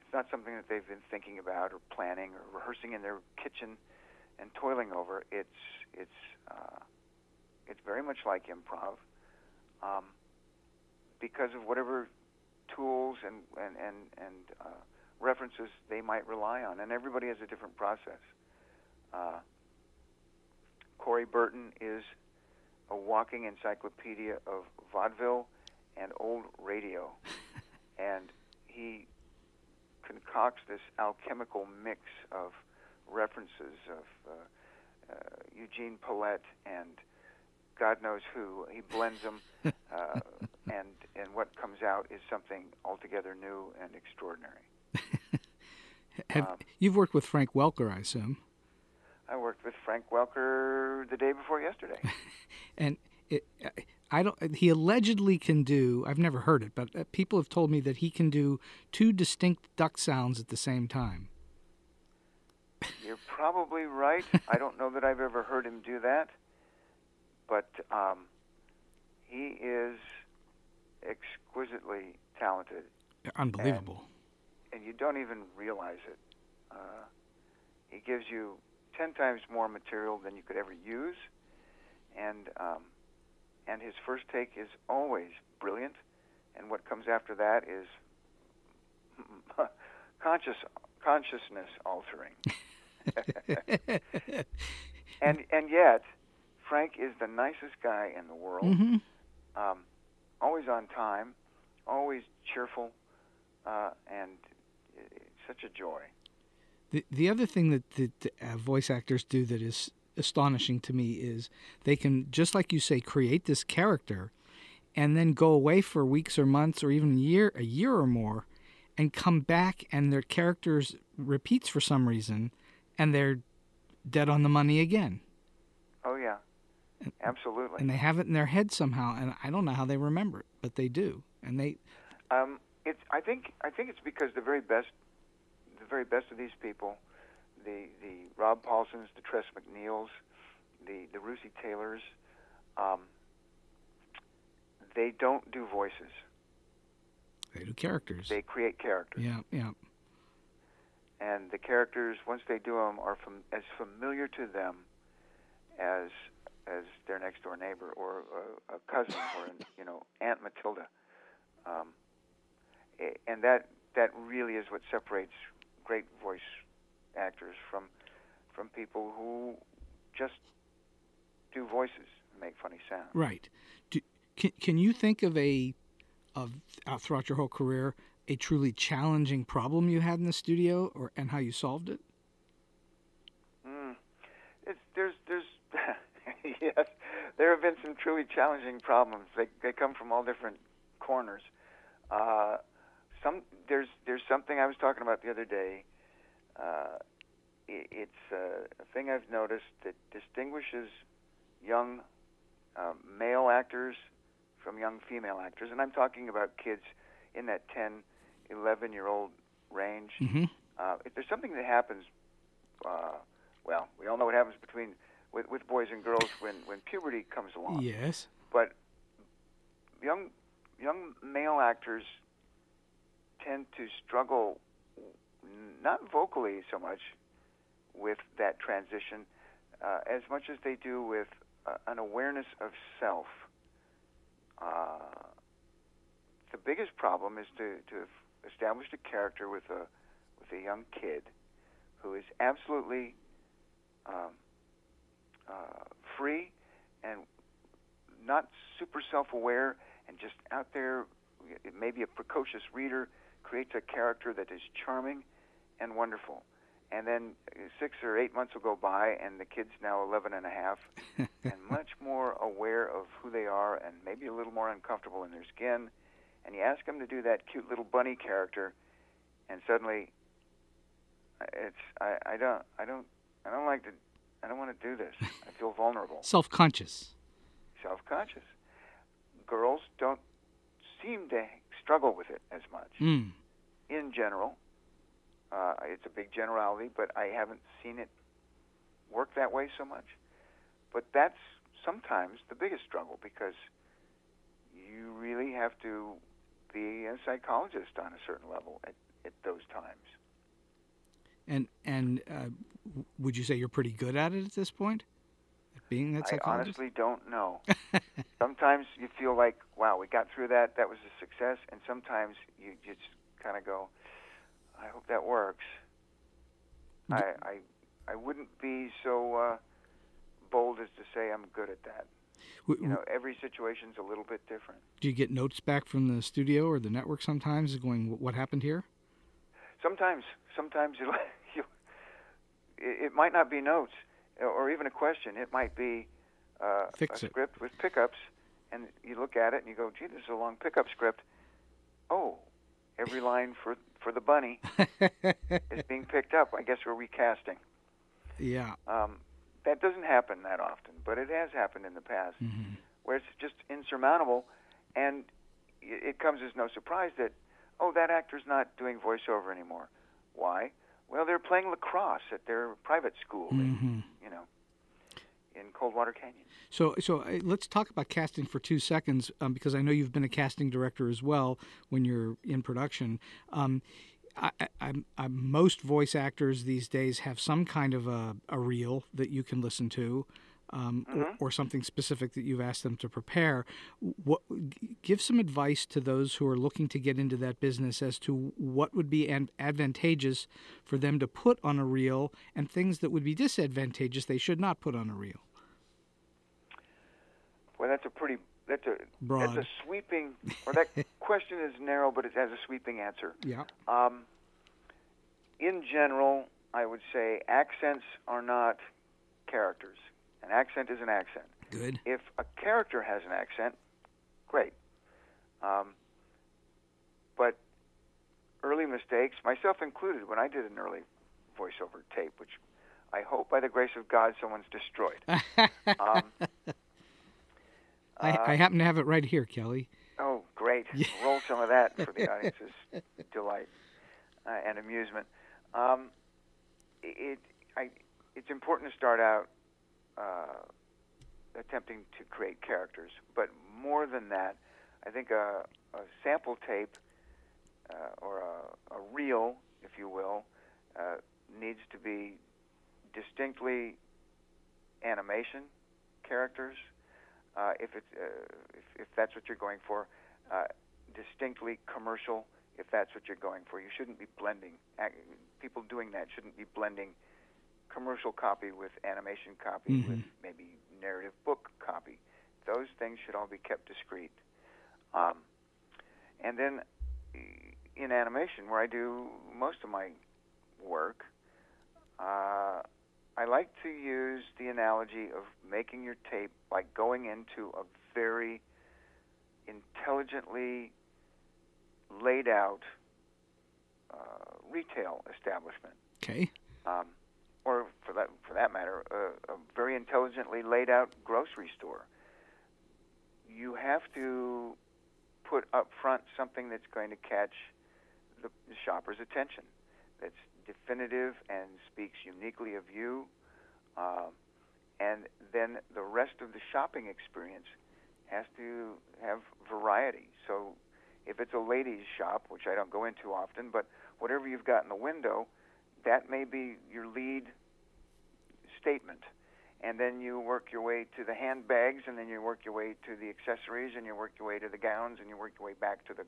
It's not something that they've been thinking about or planning or rehearsing in their kitchen and toiling over. It's it's uh, it's very much like improv um, because of whatever tools and and and, and uh, references they might rely on, and everybody has a different process. Uh, Corey Burton is a walking encyclopedia of vaudeville and old radio, and he concocts this alchemical mix of references of uh, uh, Eugene Pallette and God knows who. He blends them, uh, and and what comes out is something altogether new and extraordinary. Have, Um, you've worked with Frank Welker, I assume, I worked with Frank Welker the day before yesterday. and it, I don't. He allegedly can do. I've never heard it, but uh, people have told me that he can do two distinct duck sounds at the same time. You're probably right. I don't know that I've ever heard him do that, but um, he is exquisitely talented, Unbelievable. and you don't even realize it. Uh, he gives you ten times more material than you could ever use, and um, and his first take is always brilliant, and what comes after that is conscious consciousness altering. and and yet, Frank is the nicest guy in the world. hmm Um, always on time, always cheerful, uh, and uh, such a joy. The the other thing that the, the uh, voice actors do that is astonishing to me is they can just like you say create this character, and then go away for weeks or months or even a year a year or more, and come back and their characters repeats for some reason, and they're dead on the money again, Oh yeah, absolutely. and they have it in their head somehow, and I don't know how they remember it, but they do, and they Um, it's I think I think it's because the very best, the very best of these people, the the Rob Paulsons, the Tress MacNeilles, the the Russi Taylors, um, they don't do voices. they do characters. They create characters, yeah, yeah. and the characters once they do them are from, as familiar to them as as their next door neighbor or a, a cousin or an, you know Aunt Matilda, um, and that that really is what separates great voice actors from from people who just do voices and make funny sounds. Right. Do, can can you think of a of uh, throughout your whole career a truly challenging problem you had in the studio, or and how you solved it? Mm. It's, there's, there's, yes, there have been some truly challenging problems. They, they come from all different corners. Uh, some, there's, there's something I was talking about the other day. Uh, it, it's uh, a thing I've noticed that distinguishes young uh, male actors from young female actors, and I'm talking about kids in that 10, 11 year old range Mm-hmm. uh, if there's something that happens uh, well, we all know what happens between with, with boys and girls when, when puberty comes along. Yes. But young young male actors tend to struggle not vocally so much with that transition uh, as much as they do with uh, an awareness of self. Uh, the biggest problem is to, to establish a character with a with a young kid who is absolutely um, uh, free and not super self-aware and just out there. Maybe a precocious reader creates a character that is charming and wonderful. And then six or eight months will go by, and the kid's now 11 and a half and much more aware of who they are and maybe a little more uncomfortable in their skin. And you ask them to do that cute little bunny character, and suddenly it's I, I don't I don't I don't like to I don't want to do this. I feel vulnerable. Self-conscious. Self-conscious. Girls don't seem to struggle with it as much. Mm. In general, uh, it's a big generality, but I haven't seen it work that way so much. But that's sometimes the biggest struggle because you really have to be a psychologist on a certain level at, at those times. And and uh, would you say you're pretty good at it at this point? At being that psychologist? I honestly don't know. sometimes you feel like, wow, we got through that. That was a success. And sometimes you just kind of go, I hope that works. I, I, I wouldn't be so uh, bold as to say I'm good at that. W- You know, every situation's a little bit different. Do you get notes back from the studio or the network sometimes going, "What happened here?" Sometimes, sometimes you, you, it, it might not be notes or even a question. It might be uh, a script with pickups, and you look at it and you go, "Gee, this is a long pickup script." Oh, every line for for the bunny is being picked up. I guess we're recasting. Yeah. Um, that doesn't happen that often, but it has happened in the past, hmm where it's just insurmountable, and it, comes as no surprise that, oh, that actor's not doing voiceover anymore. Why? Well, they're playing lacrosse at their private school, in, hmm you know, in Coldwater Canyon. So, so uh, let's talk about casting for two seconds, um, because I know you've been a casting director as well when you're in production. Um, I, I, I'm, most voice actors these days have some kind of a, a reel that you can listen to, um, or, or something specific that you've asked them to prepare. What, give some advice to those who are looking to get into that business as to what would be an advantageous for them to put on a reel, and things that would be disadvantageous they should not put on a reel. Well, that's a pretty that's a Broad. that's a sweeping or that question is narrow, but it has a sweeping answer. Yeah. Um, in general, I would say accents are not characters. An accent is an accent. Good. If a character has an accent, great. Um, but early mistakes, myself included, when I did an early voiceover tape, which I hope by the grace of God someone's destroyed. um, I, uh, I happen to have it right here, Kelly. Oh, great! Yeah. Roll some of that for the audience's delight uh, and amusement. Um, it, I, it's important to start out uh, attempting to create characters, but more than that, I think a, a sample tape uh, or a, a reel, if you will, uh, needs to be distinctly animation characters uh, if it's uh, if, if that's what you're going for, uh, distinctly commercial if that's what you're going for. You shouldn't be blending. People doing that shouldn't be blending commercial copy with animation copy with Mhm. maybe narrative book copy. Those things should all be kept discrete. Um, and then in animation, where I do most of my work, uh, I like to use the analogy of making your tape by going into a very intelligently laid out uh, retail establishment, Okay. um, or for that for that matter, a, a very intelligently laid out grocery store. You have to put up front something that's going to catch the, shopper's attention, that's definitive and speaks uniquely of you, Uh, and then the rest of the shopping experience has to have variety. So if it's a ladies' shop, which I don't go into often, but whatever you've got in the window, that may be your lead statement. And then you work your way to the handbags, and then you work your way to the accessories, and you work your way to the gowns, and you work your way back to the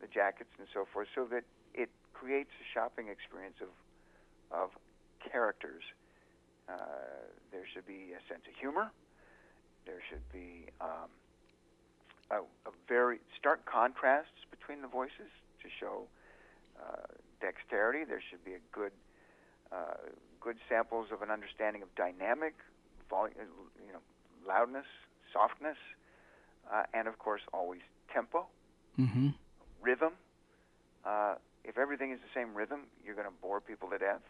the jackets and so forth, so that it creates a shopping experience of of characters. Uh, there should be a sense of humor. There should be um, a, a very stark contrasts between the voices to show uh, dexterity. There should be a good uh, good samples of an understanding of dynamic, volume, you know, loudness, softness, uh, and of course always tempo, Mm-hmm. rhythm. Uh, if everything is the same rhythm, you're going to bore people to death.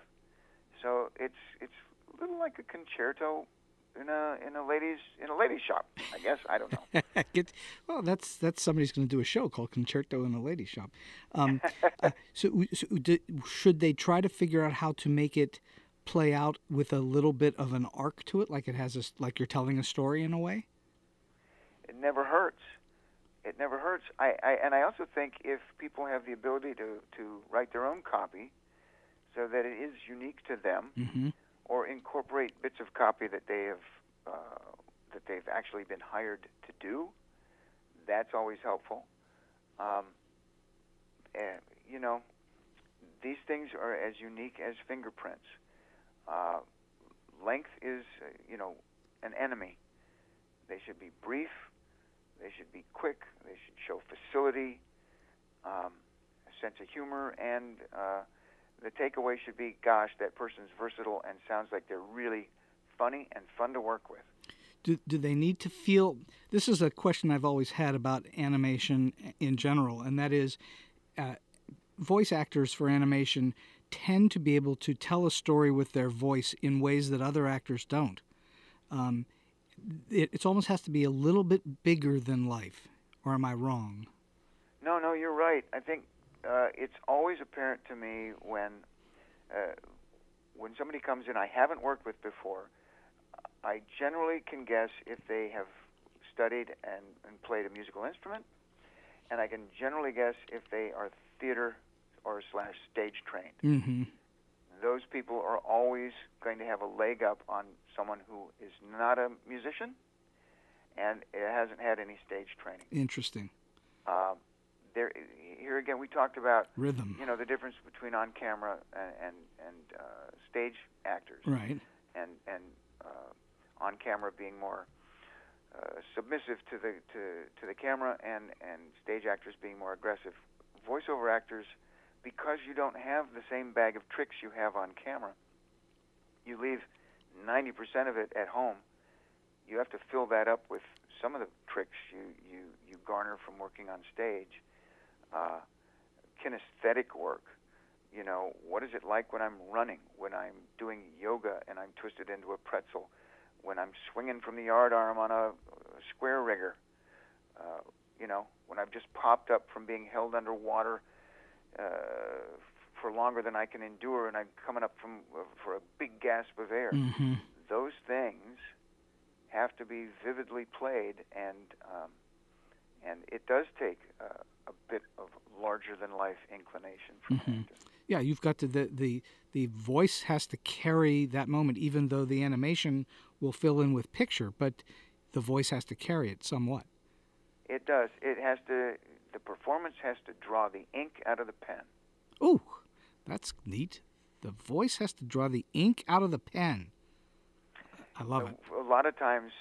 So it's it's a little like a concerto in a in a ladies in a ladies shop. I guess I don't know. Get, well, that's that's somebody's going to do a show called Concerto in a Lady Shop. Um, uh, so, so d should they try to figure out how to make it play out with a little bit of an arc to it, like it has a like you're telling a story in a way? it never hurts. It never hurts. I, I and I also think if people have the ability to to write their own copy, so that it is unique to them, Mm-hmm. Or incorporate bits of copy that they have uh, that they've actually been hired to do, that's always helpful. Um, and, you know, these things are as unique as fingerprints. Uh, length is, you know, an enemy. They should be brief. They should be quick. They should show facility, um, a sense of humor, and uh, the takeaway should be, gosh, that person's versatile and sounds like they're really funny and fun to work with. Do, do they need to feel? This is a question I've always had about animation in general, and that is uh, voice actors for animation tend to be able to tell a story with their voice in ways that other actors don't. Um, it it's almost has to be a little bit bigger than life, or am I wrong? No, no, you're right. I think uh, it's always apparent to me when uh, when somebody comes in I haven't worked with before. I generally can guess if they have studied and, and played a musical instrument, and I can generally guess if they are theater or slash stage trained. Mm-hmm. Those people are always going to have a leg up on someone who is not a musician and hasn't had any stage training. Interesting. Um, there, here again, we talked about Rhythm. you know the difference between on camera and and, and uh, stage actors, Right. and and uh, on camera being more uh, submissive to the to, to the camera, and and stage actors being more aggressive. Voiceover actors, because you don't have the same bag of tricks you have on camera, you leave 90% of it at home. You have to fill that up with some of the tricks you you you garner from working on stage. Uh, kinesthetic work. You know, what is it like when I'm running, when I'm doing yoga and I'm twisted into a pretzel, when I'm swinging from the yard arm on a, square rigger? Uh, you know, when I've just popped up from being held underwater uh, for longer than I can endure, and I'm coming up from uh, for a big gasp of air. Mm-hmm. Those things have to be vividly played, and um, and it does take uh, a bit of larger than life inclination Mhm. Yeah, you've got to the the the voice has to carry that moment, even though the animation will fill in with picture, but the voice has to carry it somewhat. It does. It has to. The performance has to draw the ink out of the pen. Ooh, that's neat. The voice has to draw the ink out of the pen. I love it. A lot of times,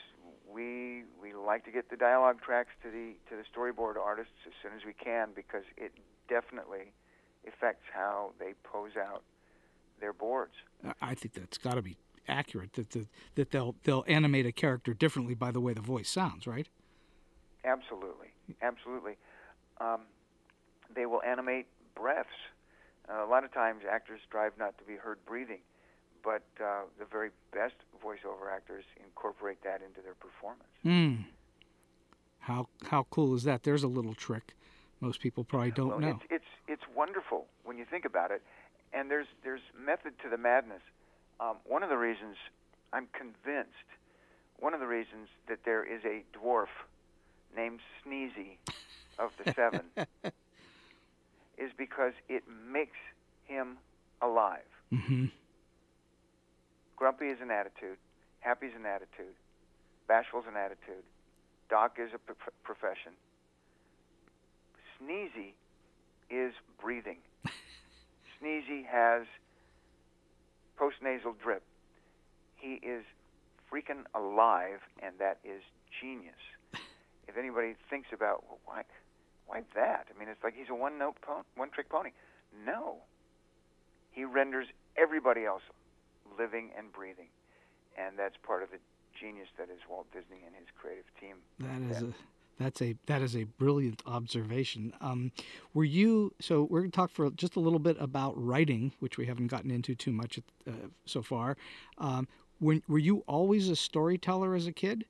we we like to get the dialogue tracks to the to the storyboard artists as soon as we can because it definitely affects how they pose out their boards. I- think that's got to be accurate. That the, that they'll they'll animate a character differently by the way the voice sounds, right? Absolutely, absolutely. Um, they will animate breaths. Uh, a lot of times, actors strive not to be heard breathing, but uh, the very best voiceover actors incorporate that into their performance. Hmm. How how cool is that? There's a little trick most people probably don't well, know. It's, it's it's wonderful when you think about it, and there's there's method to the madness. Um, one of the reasons I'm convinced one of the reasons that there is a dwarf named Sneezy of the seven is because it makes him alive. Mm-hmm. Grumpy is an attitude, happy is an attitude, bashful is an attitude, doc is a p- profession. Sneezy is breathing. Sneezy has postnasal drip. He is freaking alive, and that is genius. If anybody thinks about well, why, why that? I mean, it's like he's a one-note, po- one-trick pony. No, he renders everybody else living and breathing, and that's part of the genius that is Walt Disney and his creative team. That is a that's a that is a brilliant observation. Um, were you so? We're going to talk for just a little bit about writing, which we haven't gotten into too much uh, so far. Um, when, were you always a storyteller as a kid?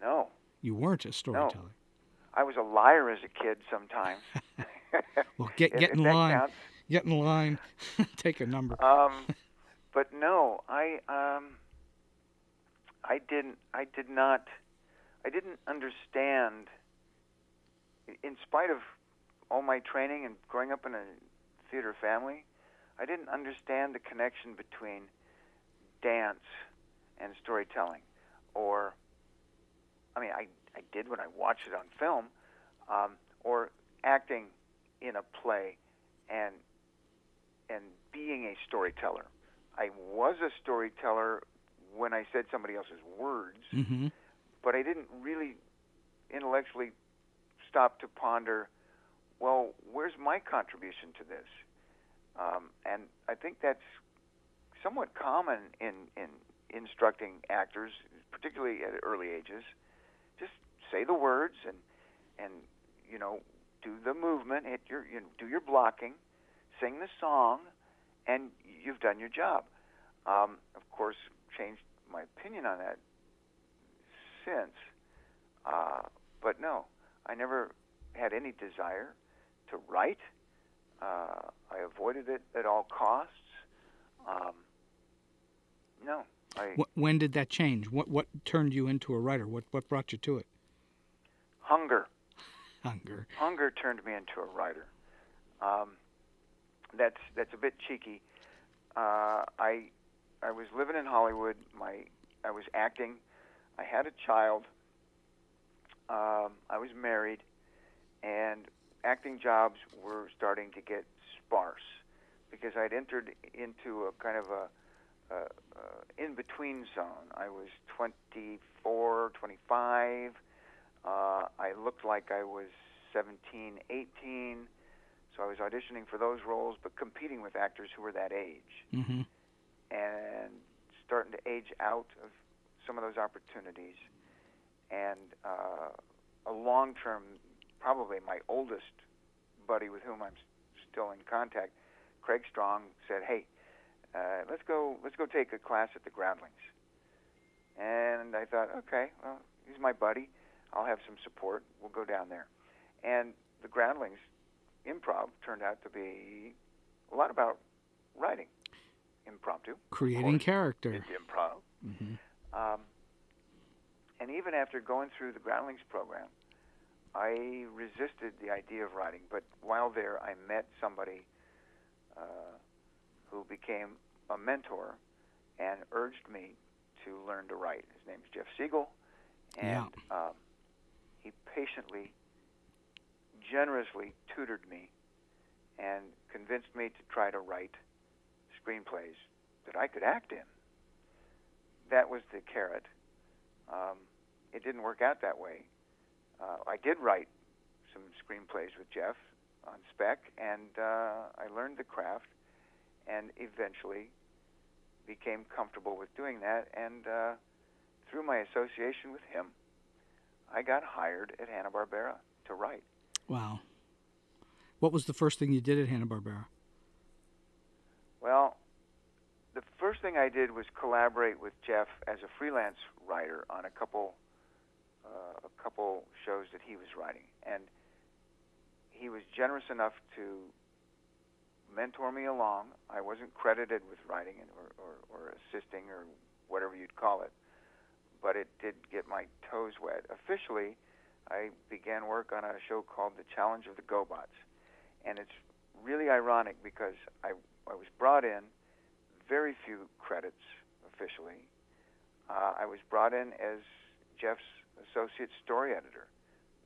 No, You weren't a storyteller. No. I was a liar as a kid sometimes. Well, get get in line. counts. Get in line. Take a number. Um, but no, I um, I didn't. I did not. I didn't understand. In spite of all my training and growing up in a theater family, I didn't understand the connection between dance and storytelling. Or, I mean, I I did when I watched it on film, um, or acting in a play, and and being a storyteller. I was a storyteller when I said somebody else's words, mm-hmm. but I didn't really intellectually stop to ponder, well, where's my contribution to this? Um, and I think that's somewhat common in, in instructing actors, particularly at early ages. Just say the words and and you know do the movement, hit your you know, do your blocking, sing the song, and you've done your job. Um, of course, changed my opinion on that since. Uh, but no, I never had any desire to write. Uh, I avoided it at all costs. Um, no, I when did that change? What what turned you into a writer? What what brought you to it? hunger. Hunger. Hunger turned me into a writer. Um, that's that's a bit cheeky. Uh, I I was living in Hollywood. My I was acting. I had a child. Um, I was married, and acting jobs were starting to get sparse because I'd entered into a kind of a, a, a in-between zone. I was 24, 25. Uh, I looked like I was 17, 18. So I was auditioning for those roles, but competing with actors who were that age Mm-hmm. and starting to age out of some of those opportunities. And uh, a long term, probably my oldest buddy with whom I'm s- still in contact, Craig Strong, said, "Hey, uh, let's go. Let's go take a class at the Groundlings." And I thought, okay, well, he's my buddy. I'll have some support. We'll go down there. And the Groundlings improv turned out to be a lot about writing, impromptu. Creating character. It's improv. Mm-hmm. Um, and even after going through the Groundlings program, I resisted the idea of writing. But while there, I met somebody uh, who became a mentor and urged me to learn to write. His name's Jeff Siegel, and um, he patiently, generously tutored me and convinced me to try to write screenplays that I could act in. That was the carrot. Um, it didn't work out that way. Uh, I did write some screenplays with Jeff on spec, and uh, I learned the craft, and eventually became comfortable with doing that. And uh, through my association with him, I got hired at Hanna Barbera to write. Wow. What was the first thing you did at Hanna Barbera? Well, the first thing I did was collaborate with Jeff as a freelance writer on a couple uh, a couple shows that he was writing, and he was generous enough to mentor me along. I wasn't credited with writing it or, or, or assisting or whatever you'd call it. But it did get my toes wet. Officially, I began work on a show called The Challenge of the GoBots. And it's really ironic because I, I was brought in, very few credits officially. Uh, I was brought in as Jeff's associate story editor,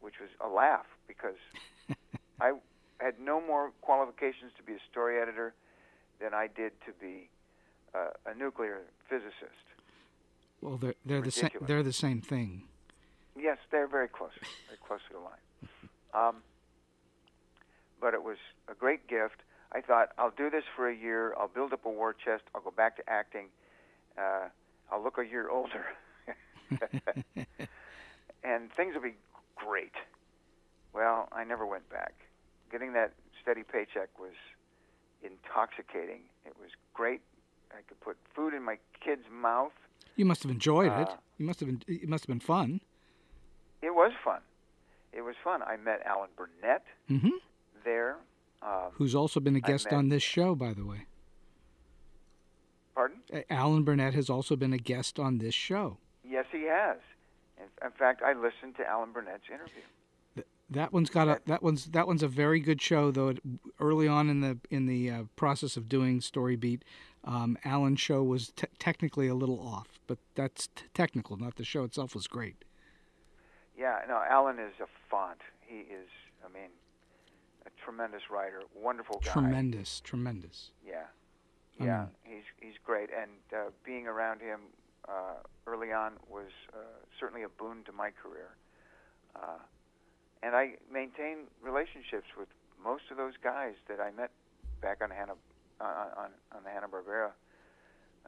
which was a laugh because I had no more qualifications to be a story editor than I did to be uh, a nuclear physicist. Well, they're they're the same they're the same thing. Yes, they're very close, very closely aligned. Um, but it was a great gift. I thought I'll do this for a year. I'll build up a war chest. I'll go back to acting. Uh, I'll look a year older, and things will be great. Well, I never went back. Getting that steady paycheck was intoxicating. It was great. I could put food in my kid's mouth. You must have enjoyed it. Uh, You must have been. It must have been fun. It was fun. It was fun. I met Alan Burnett hmm there. Um, Who's also been a guest met- on this show, by the way. pardon? Alan Burnett has also been a guest on this show. Yes, he has. In, in fact, I listened to Alan Burnett's interview. That one's got a That- that one's that one's a very good show though. It, early on in the in the uh, process of doing Story Beat, um, Alan's show was te- technically a little off, but that's t- technical. Not the show itself was great. Yeah, no, Alan is a font. He is, I mean, a tremendous writer, wonderful guy. Tremendous, tremendous. Yeah, yeah, mean- he's he's great, and uh, being around him uh, early on was uh, certainly a boon to my career. Uh, and I maintain relationships with most of those guys that I met back on Hanna on on, on the Hanna Barbera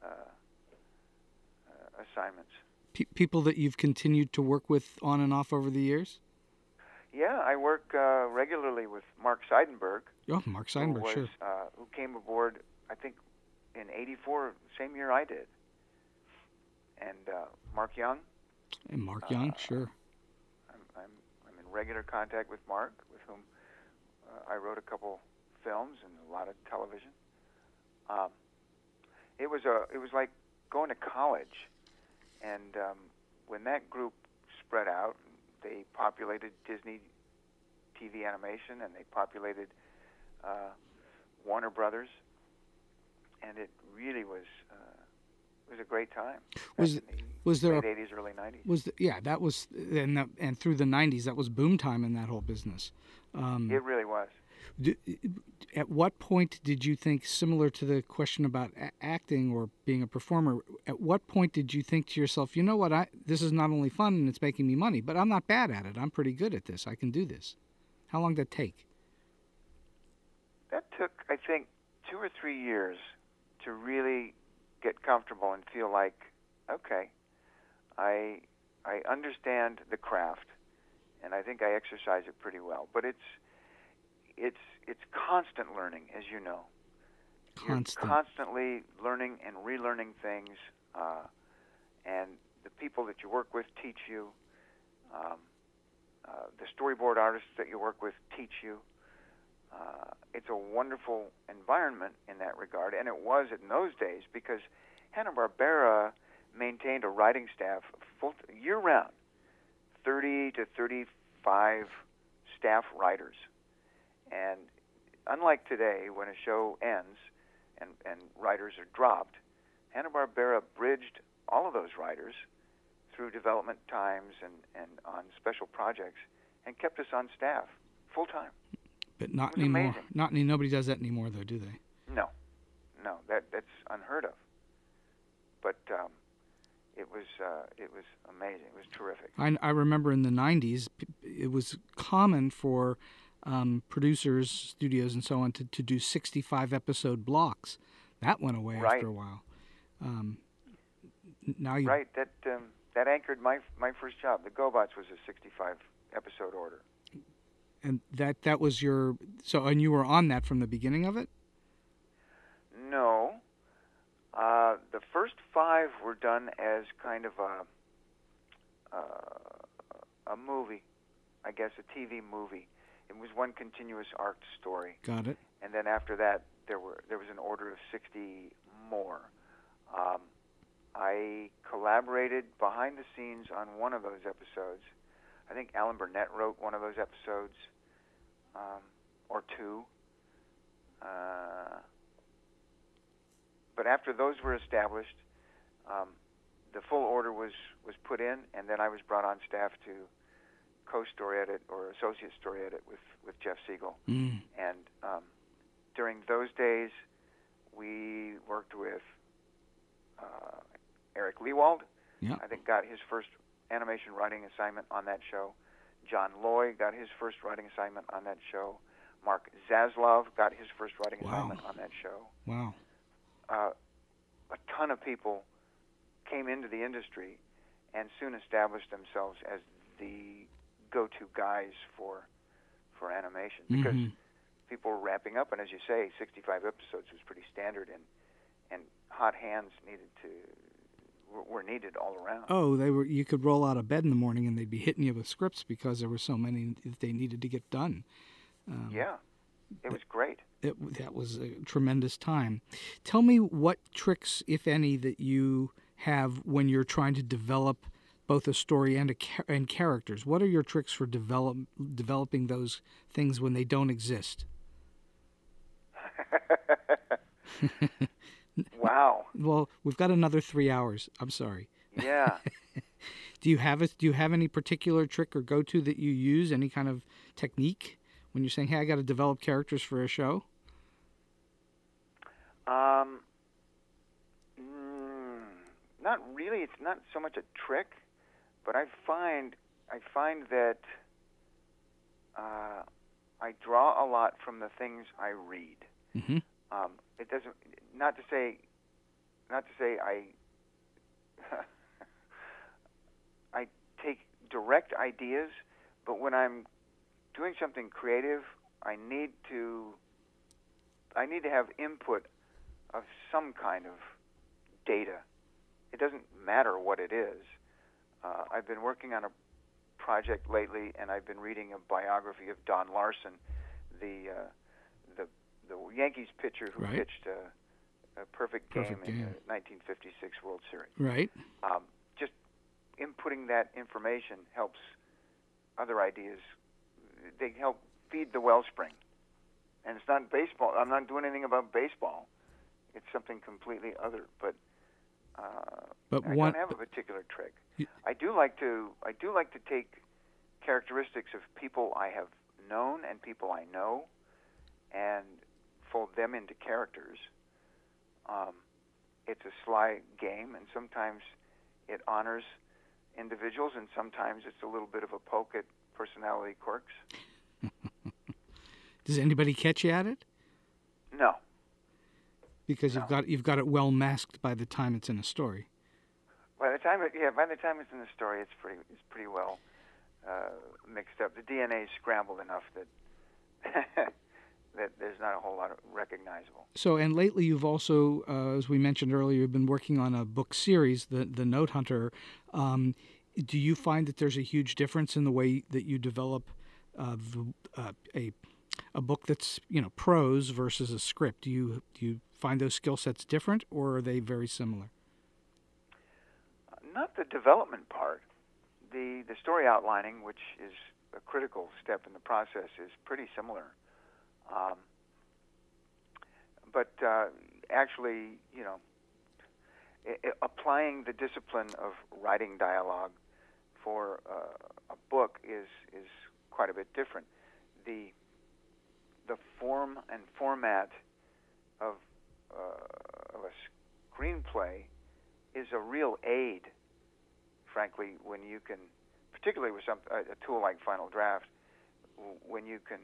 uh, uh, assignments. Pe- people that you've continued to work with on and off over the years. Yeah, I work uh, regularly with Mark Seidenberg, Oh, Mark who Seinberg, was sure. uh, who came aboard, I think, in '84, same year I did. And uh, Mark Young, And Mark Young, uh, sure. I'm, I'm I'm in regular contact with Mark, with whom uh, I wrote a couple films and a lot of television. Um, it was a it was like going to college, and um, when that group spread out, they populated Disney TV animation and they populated uh, Warner Brothers, and it really was uh, it was a great time. Was- the Was there a late 80s, early 90s? was the, yeah that was and that, and through the 90s that was boom time in that whole business um, It really was. At what point did you think similar to the question about acting or being a performer at what point did you think to yourself you know what i this is not only fun and it's making me money but i'm not bad at it. I'm pretty good at this. I can do this. How long did that take? That took, I think, two or three years to really get comfortable and feel like, okay, I I understand the craft, and I think I exercise it pretty well. But it's it's it's constant learning, as you know. constant You're constantly learning and relearning things, uh, and the people that you work with teach you. Um, uh, the storyboard artists that you work with teach you. Uh, it's a wonderful environment in that regard, and it was in those days because Hanna Barbera maintained a writing staff full year round, 30 to 35 staff writers, and unlike today when a show ends and, and writers are dropped, Hanna Barbera bridged all of those writers through development times and, and on special projects and kept us on staff full time. but not anymore amazing. not any nobody does that anymore though do they No, no, that that's unheard of. But um, it was uh, it was amazing. It was terrific. I, I remember in the 90s, it was common for um, producers, studios, and so on to, to do 65 episode blocks. That went away Right. after a while. Um, now you, Right. That um, that anchored my my first job. The GoBots was a 65 episode order. and that that was your so, and you were on that from the beginning of it. No. Uh, the first five were done as kind of a uh, a movie, I guess a TV movie. It was one continuous arc story, Got it. and then after that, there were there was an order of sixty more. Um, I collaborated behind the scenes on one of those episodes. I think Alan Burnett wrote one of those episodes, um, or two. Uh, but after those were established, um, the full order was was put in, and then I was brought on staff to co-story edit or associate story edit with with Jeff Segal. Mm. And um, during those days, we worked with uh, Eric Lewald. Yeah. I think got his first animation writing assignment on that show. John Loy got his first writing assignment on that show. Mark Zaslove got his first writing Wow. assignment on that show. Wow. Uh, a ton of people came into the industry and soon established themselves as the go-to guys for for animation because Mhm. people were wrapping up, and as you say, 65 episodes was pretty standard, and and hot hands needed to were- were needed all around. Oh, they were. You could roll out of bed in the morning and they'd be hitting you with scripts because there were so many that they needed to get done. Um, yeah, it was great. it, that was a tremendous time. Tell me what tricks, if any, that you have when you're trying to develop both a story and a and characters. What are your tricks for develop developing those things when they don't exist? wow. Well, we've got another three hours. I'm sorry. Yeah. Do you have it? Do you have any particular trick or go to that you use? Any kind of technique when you're saying, "Hey, I got to develop characters for a show"? Um, mm, not really. It's not so much a trick, but I find I find that uh, I draw a lot from the things I read. Mm-hmm. Um, it doesn't. Not to say, not to say I. I take direct ideas, but when I'm doing something creative, I need to. I need to have input of some kind of data. It doesn't matter what it is. Uh, I've been working on a project lately, and I've been reading a biography of Don Larsen, the uh, the the Yankees pitcher who Right. pitched a, a perfect game Perfect in the 1956 World Series. Right. Um, just inputting that information helps other ideas. They help feed the wellspring. And it's not baseball. I'm not doing anything about baseball. It's something completely other. But uh, But I one. don't have a particular trick. You- I do like to. I do like to take characteristics of people I have known and people I know, and fold them into characters. Um, it's a sly game, and sometimes it honors individuals, and sometimes it's a little bit of a poke at personality quirks. Does anybody catch you at it? No, Because you've got you've got it well masked by the time it's in a story. by the time it, yeah, by the time it's in the story, it's pretty it's pretty well uh, mixed up. The DNA is scrambled enough that that there's not a whole lot of recognizable. So, and lately you've also, uh, as we mentioned earlier, you've been working on a book series, the the Note Hunter. Um, do you find that there's a huge difference in the way that you develop uh, the, uh, a a book that's you know prose versus a script? Do you do you find those skill sets different, or are they very similar? Not the development part. The the story outlining, which is a critical step in the process, is pretty similar. Um, but uh, actually, you know, applying the discipline of writing dialogue for uh, a book is is quite a bit different. The the form and format of uh, of a screenplay is a real aid, frankly, when you can, particularly with some a, a tool like Final Draft, when you can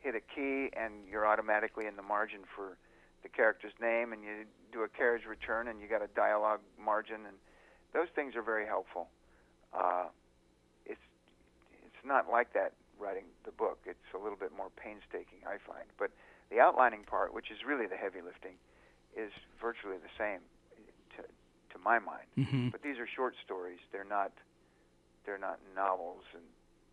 hit a key and you're automatically in the margin for the character's name, and you do a carriage return and you got a dialogue margin, and those things are very helpful. Uh, it's it's not like that writing the book. It's a little bit more painstaking, I find. But the outlining part, which is really the heavy lifting, is virtually the same to to my mind. Mm-hmm. But these are short stories. They're not they're not novels and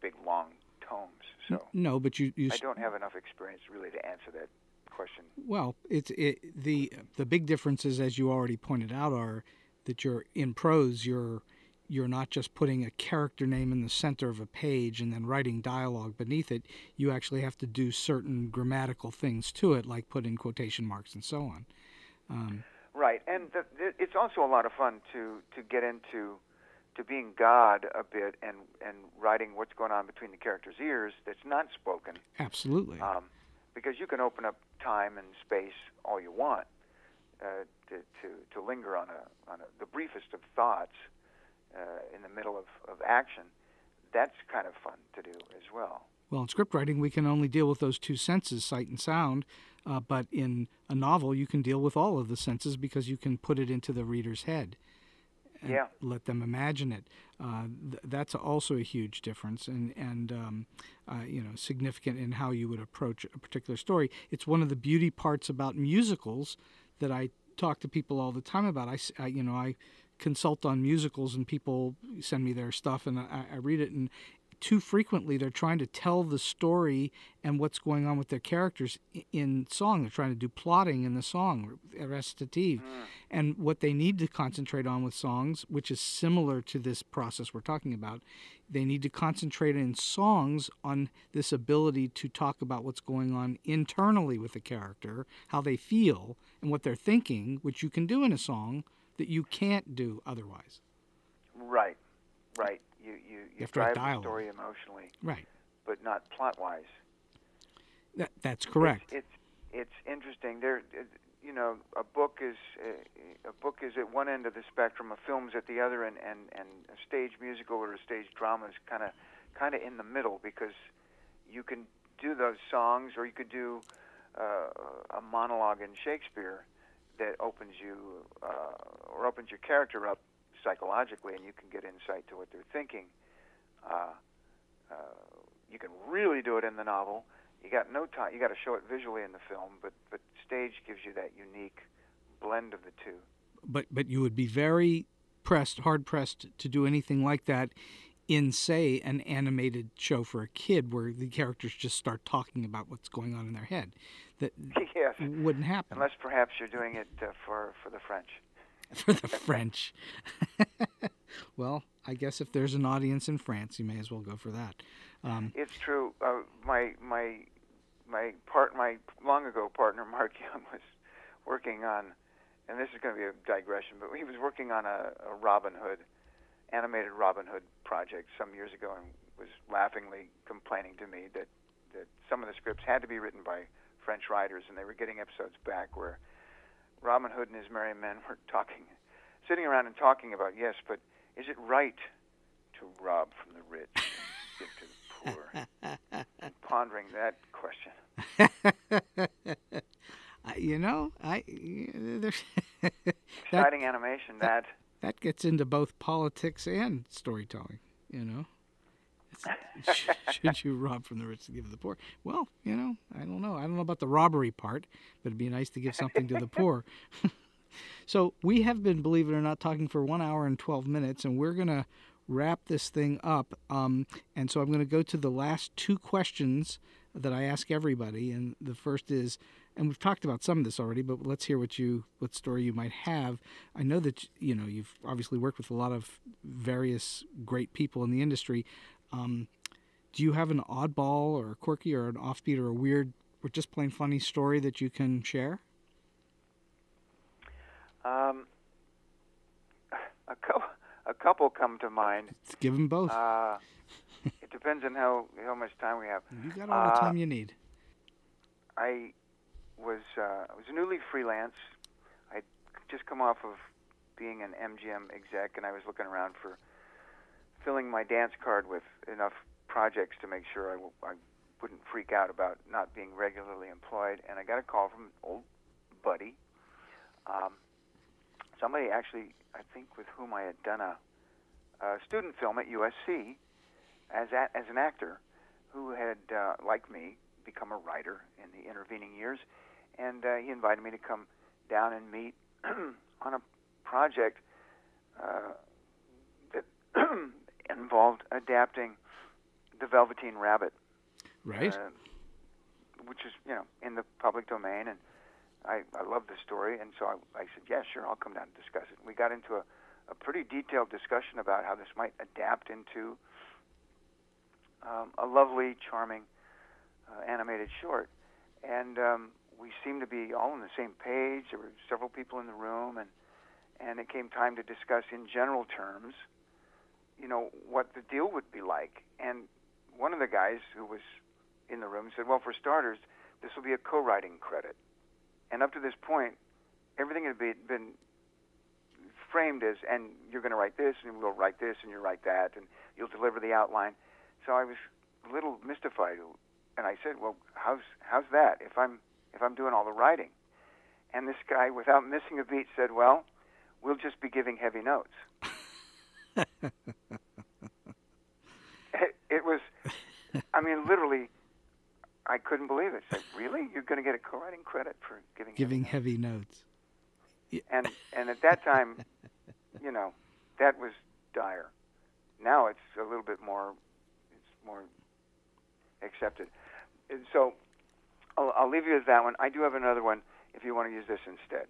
big long tomes. So No, but you you I don't have enough experience really to answer that question. Well, it's it, the the big differences, as you already pointed out, are that you're in prose you're you're not just putting a character name in the center of a page and then writing dialogue beneath it. You actually have to do certain grammatical things to it, like put in quotation marks and so on. Um, right, and the, it's also a lot of fun to to get into to being God a bit and and writing what's going on between the character's ears that's not spoken. Absolutely. Um, because you can open up time and space all you want uh, to, to to linger on a on a, the briefest of thoughts uh, in the middle of, of action. That's kind of fun to do as well. Well, in script writing, we can only deal with those two senses, sight and sound. Uh, but in a novel, you can deal with all of the senses because you can put it into the reader's head and yeah. let them imagine it. Uh, th- that's also a huge difference and, and um, uh, you know, significant in how you would approach a particular story. It's one of the beauty parts about musicals that I talk to people all the time about. I, I you know, I consult on musicals and people send me their stuff and I, I read it and too frequently they're trying to tell the story and what's going on with their characters in song. They're trying to do plotting in the song, recitative. Mm. And what they need to concentrate on with songs, which is similar to this process we're talking about, they need to concentrate in songs on this ability to talk about what's going on internally with the character, how they feel, and what they're thinking, which you can do in a song that you can't do otherwise. Right, right. You you, you, you drive the story emotionally, right, but not plot wise. That that's correct. It's it's, it's interesting. There, you know, a book is uh, a book is at one end of the spectrum, a film's at the other, and and and a stage musical or a stage drama is kind of kind of in the middle because you can do those songs, or you could do uh, a monologue in Shakespeare that opens you uh, opens your character up psychologically, and you can get insight to what they're thinking. Uh, uh, you can really do it in the novel you got no time. You got to show it visually in the film, but but stage gives you that unique blend of the two. But but you would be very pressed, hard pressed to do anything like that in say an animated show for a kid where the characters just start talking about what's going on in their head. That yes. wouldn't happen unless perhaps you're doing it uh, for for the French. For the French. well, I guess if there's an audience in France, you may as well go for that. Um, it's true. Uh, my my my part my long ago partner Mark Young was working on, and this is going to be a digression, but he was working on a, a Robin Hood animated Robin Hood project some years ago, and was laughingly complaining to me that that some of the scripts had to be written by French writers, and they were getting episodes back where Robin Hood and his merry men were talking, sitting around and talking about yes, but is it right to rob from the rich and give to the poor? Pondering that question. you know, I there's exciting that, animation that, that gets into both politics and storytelling. You know, should you rob from the rich to give to the poor? Well, you know, I don't know. I don't know about the robbery part, but it'd be nice to give something to the poor. so we have been, believe it or not, talking for one hour and twelve minutes, and we're gonna wrap this thing up. Um, and so I'm going to go to the last two questions that I ask everybody. And the first is, and we've talked about some of this already, but let's hear what you what story you might have. I know that you know you've obviously worked with a lot of various great people in the industry. Um, do you have an oddball or a quirky or an offbeat or a weird or just plain funny story that you can share? Um, a couple a couple come to mind. Let's give them both. Uh, it depends on how how much time we have. You got all uh, the time you need. I was uh, I was newly freelance. I'd just come off of being an MGM exec, and I was looking around for filling my dance card with enough projects to make sure I w- I wouldn't freak out about not being regularly employed. And I got a call from an old buddy, um, somebody actually I think with whom I had done a, a student film at USC as a, as an actor, who had uh, like me become a writer in the intervening years, and uh, he invited me to come down and meet on a project uh, that involved adapting the Velveteen Rabbit, right? Uh, which is you know in the public domain, and I, I love the story, and so I, I said, yeah, sure, I'll come down and discuss it. And We got into a, a pretty detailed discussion about how this might adapt into um, a lovely, charming uh, animated short. And um, we seemed to be all on the same page. There were several people in the room, and and it came time to discuss in general terms, you know, what the deal would be like. And one of the guys who was in the room said, "Well, for starters, this will be a co-writing credit." And up to this point, everything had been, framed as, "And you're going to write this, and we'll write this, and you write that, and you'll deliver the outline." So I was a little mystified, and I said, "Well, how's how's that? If I'm if I'm doing all the writing?" And this guy, without missing a beat, said, "Well, we'll just be giving heavy notes." It, it was, I mean, literally, I couldn't believe it. Said, "Really? You're going to get a co-writing credit for giving Giving heavy heavy notes. and and at that time, you know, that was dire. Now it's a little bit more, it's more accepted. And so I'll, I'll leave you with that one. I do have another one if you want to use this instead.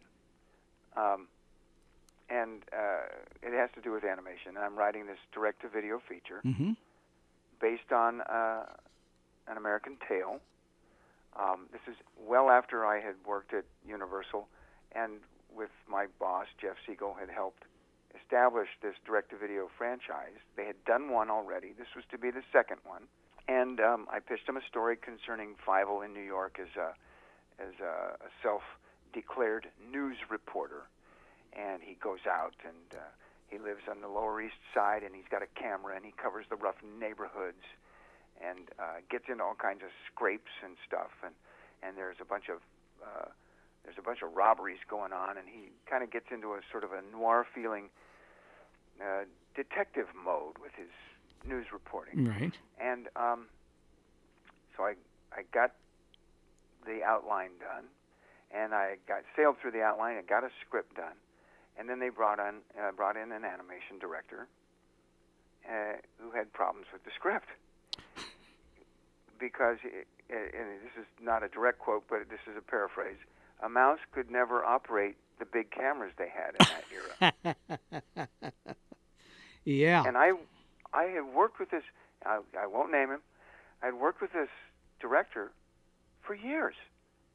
Um, and uh, it has to do with animation. And I'm writing this direct-to-video feature Mm-hmm. based on uh, an American Tail. Um, this is well after I had worked at Universal, and with my boss Jeff Segal had helped establish this direct-to-video franchise. They had done one already. This was to be the second one, and um, I pitched him a story concerning Fievel in New York as a as a, a self-declared news reporter, and he goes out and. Uh, he lives on the Lower East Side, and he's got a camera, and he covers the rough neighborhoods, and uh, gets into all kinds of scrapes and stuff. And and there's a bunch of uh, there's a bunch of robberies going on, and he kind of gets into a sort of a noir feeling uh, detective mode with his news reporting. Right. And um, so I I got the outline done, and I got sailed through the outline and got a script done, and then they brought on uh, brought in an animation director uh, who had problems with the script because it, and this is not a direct quote, but this is a paraphrase. A mouse could never operate the big cameras they had in that era. Yeah. And I, I had worked with this. I, I won't name him. I had worked with this director for years,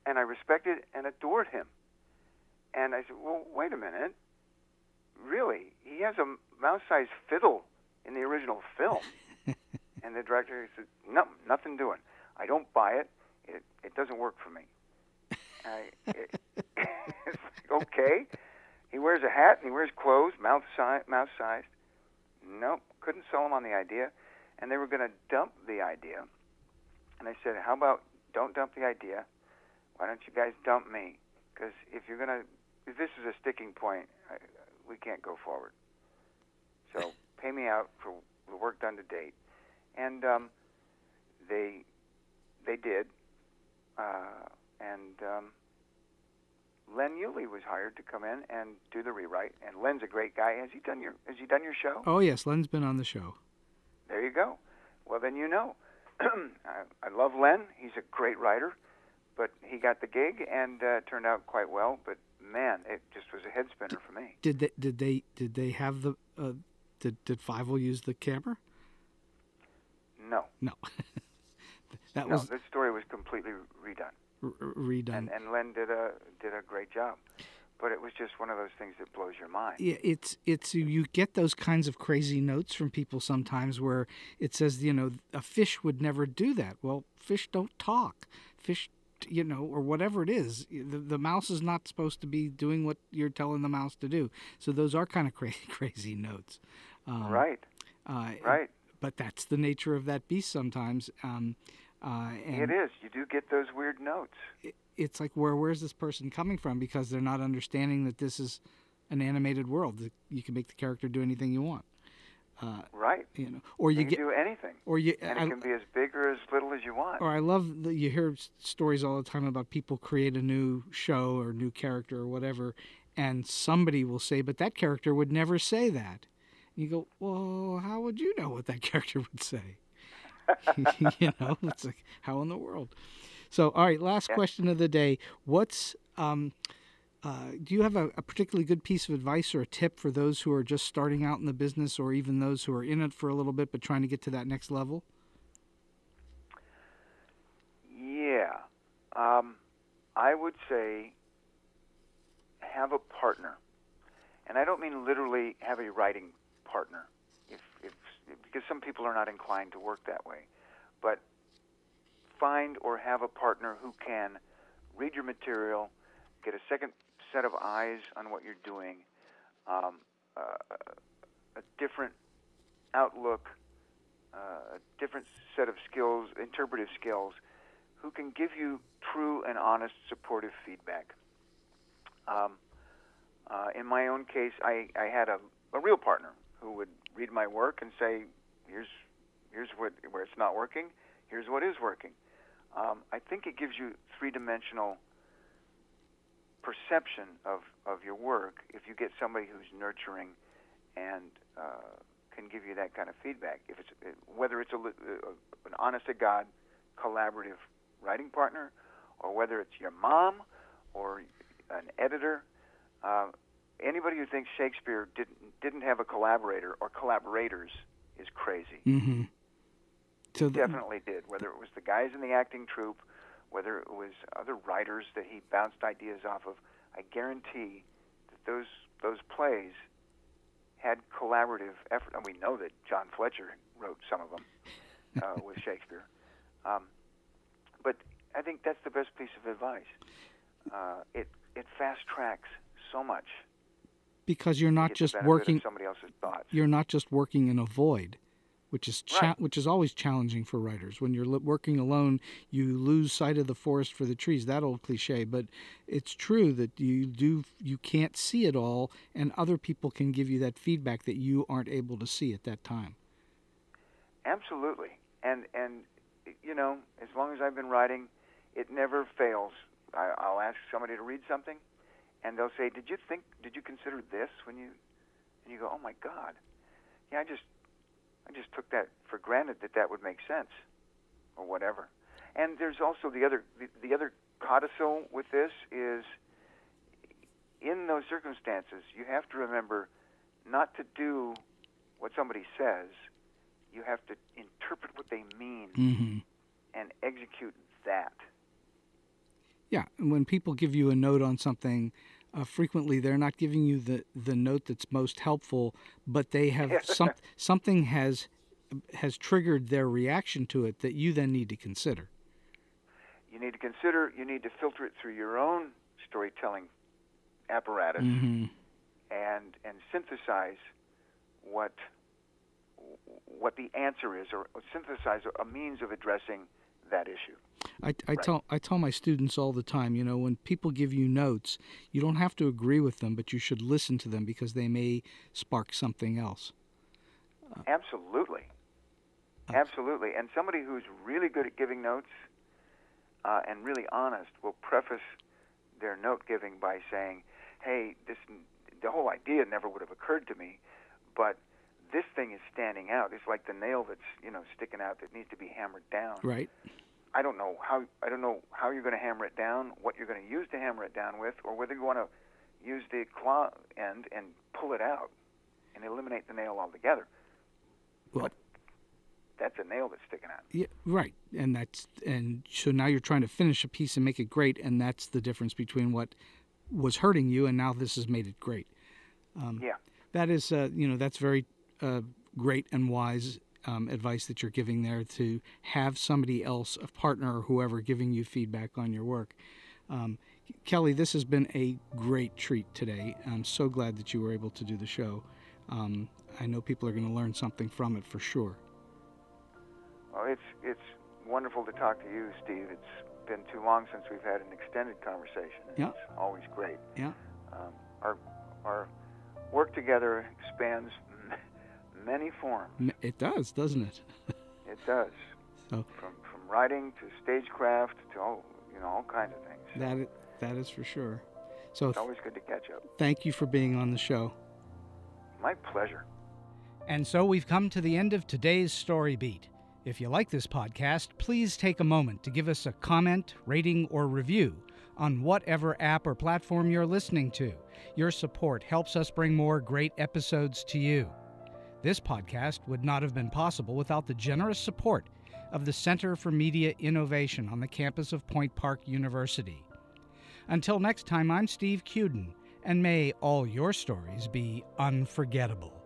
and I respected and adored him. And I said, "Well, wait a minute. Really? He has a mouse-sized fiddle in the original film." and the director said, "No, nothing doing. I don't buy it. It it doesn't work for me." I, it, it's like, okay. He wears a hat and he wears clothes, mouth si- mouse sized. Nope, couldn't sell him on the idea, and they were going to dump the idea. And I said, "How about don't dump the idea? Why don't you guys dump me? Because if you're going to, if this is a sticking point, I, we can't go forward. So pay me out for the work done to date." And um, they they did, uh, and um, Len Uhley was hired to come in and do the rewrite. And Len's a great guy. Has he done your Has he done your show? Oh yes, Len's been on the show. There you go. Well, then you know. I, I love Len. He's a great writer, but he got the gig and uh, turned out quite well. But man, it just was a head spinner for me. Did they did they did they have the uh, did did Fievel use the camera? No, No. that no, was this story was completely redone, r- redone. and and Len did a did a great job. But it was just one of those things that blows your mind. Yeah, it's it's you get those kinds of crazy notes from people sometimes where it says you know a fish would never do that. Well, fish don't talk. Fish, you know, or whatever it is. The, the mouse is not supposed to be doing what you're telling the mouse to do. So those are kind of crazy crazy notes. Um, Right, Uh, right. But that's the nature of that beast sometimes. Um, uh, and It is. You do get those weird notes. it- it's like where where's this person coming from because they're not understanding that this is an animated world that you can make the character do anything you want uh, Right. you know or you You can get do anything, or you and I, it can be as big or as little as you want. or I love that you hear stories all the time about people create a new show or new character or whatever and somebody will say but that character would never say that you go well how would you know what that character would say you know it's like how in the world so all right last Yeah. question of the day what's Um, uh, do you have a, a, particularly good piece of advice or a tip for those who are just starting out in the business, or even those who are in it for a little bit but trying to get to that next level? Yeah, um, I would say have a partner, and I don't mean literally have a writing partner, if, if because some people are not inclined to work that way, but find or have a partner who can read your material, get a second set of eyes on what you're doing, um, uh, a different outlook, uh, a different set of skills, interpretive skills, who can give you true and honest supportive feedback. Um, uh, in my own case, I, I had a, a real partner who would read my work and say, "Here's here's what, where it's not working. Here's what is working." Um, I think it gives you three-dimensional perception of, of your work if you get somebody who's nurturing and uh, can give you that kind of feedback. If it's whether it's a, a, an honest to God collaborative writing partner, or whether it's your mom or an editor, uh, anybody who thinks Shakespeare didn't didn't have a collaborator or collaborators is crazy. Mm-hmm. So definitely did. Whether it was the guys in the acting troupe whether it was other writers that he bounced ideas off of, I guarantee that those those plays had collaborative effort, and we know that John Fletcher wrote some of them uh, with Shakespeare. Um, but I think that's the best piece of advice. Uh, it it fast tracks so much because you're not just working somebody else's thoughts. You're not just working in a void which is cha- right. which is always challenging for writers. When you're working alone, you lose sight of the forest for the trees. That old cliche, but it's true that you do you can't see it all, and other people can give you that feedback that you aren't able to see at that time. Absolutely, and and you know, as long as I've been writing, it never fails. I, I'll ask somebody to read something, and they'll say, "Did you think? Did you consider this when you?" And you go, "Oh my God." Yeah, I just I just took that for granted that that would make sense, or whatever. And there's also the other the, the other codicil with this is in those circumstances you have to remember not to do what somebody says. You have to interpret what they mean mm-hmm. and execute that. Yeah, and when people give you a note on something, uh, frequently they're not giving you the, the note that's most helpful, but they have some, something has has triggered their reaction to it that you then need to consider. You need to consider. You need to filter it through your own storytelling apparatus mm-hmm. and and synthesize what what the answer is, or synthesize a means of addressing that issue. I, I right. tell I tell my students all the time, you know, when people give you notes, you don't have to agree with them, but you should listen to them because they may spark something else. Absolutely. Uh, Absolutely. And somebody who's really good at giving notes uh, and really honest will preface their note giving by saying, "Hey, this the whole idea never would have occurred to me, but this thing is standing out. It's like the nail that's you know sticking out that needs to be hammered down." Right. I don't know how I don't know how you're going to hammer it down, what you're going to use to hammer it down with, or whether you want to use the claw end and pull it out and eliminate the nail altogether. Well, but that's a nail that's sticking out. Yeah, right. And that's and so now you're trying to finish a piece and make it great, and that's the difference between what was hurting you and now this has made it great. Um, yeah, that is uh, you know that's very uh, great and wise um, advice that you're giving there to have somebody else, a partner or whoever, giving you feedback on your work. Um, Kelly, this has been a great treat today. I'm so glad that you were able to do the show. Um, I know people are going to learn something from it for sure. Well, it's it's wonderful to talk to you, Steve. It's been too long since we've had an extended conversation. Yeah. It's always great. Yeah. Um, our our work together spans many forms. It does, doesn't it? it does. So from from writing to stagecraft to all you know all kinds of things. That is, that is for sure. So it's always good to catch up. Thank you for being on the show. My pleasure. And so we've come to the end of today's story beat. If you like this podcast, please take a moment to give us a comment, rating, or review on whatever app or platform you're listening to. Your support helps us bring more great episodes to you. This podcast would not have been possible without the generous support of the Center for Media Innovation on the campus of Point Park University. Until next time, I'm Steve Cuden, and may all your stories be unforgettable.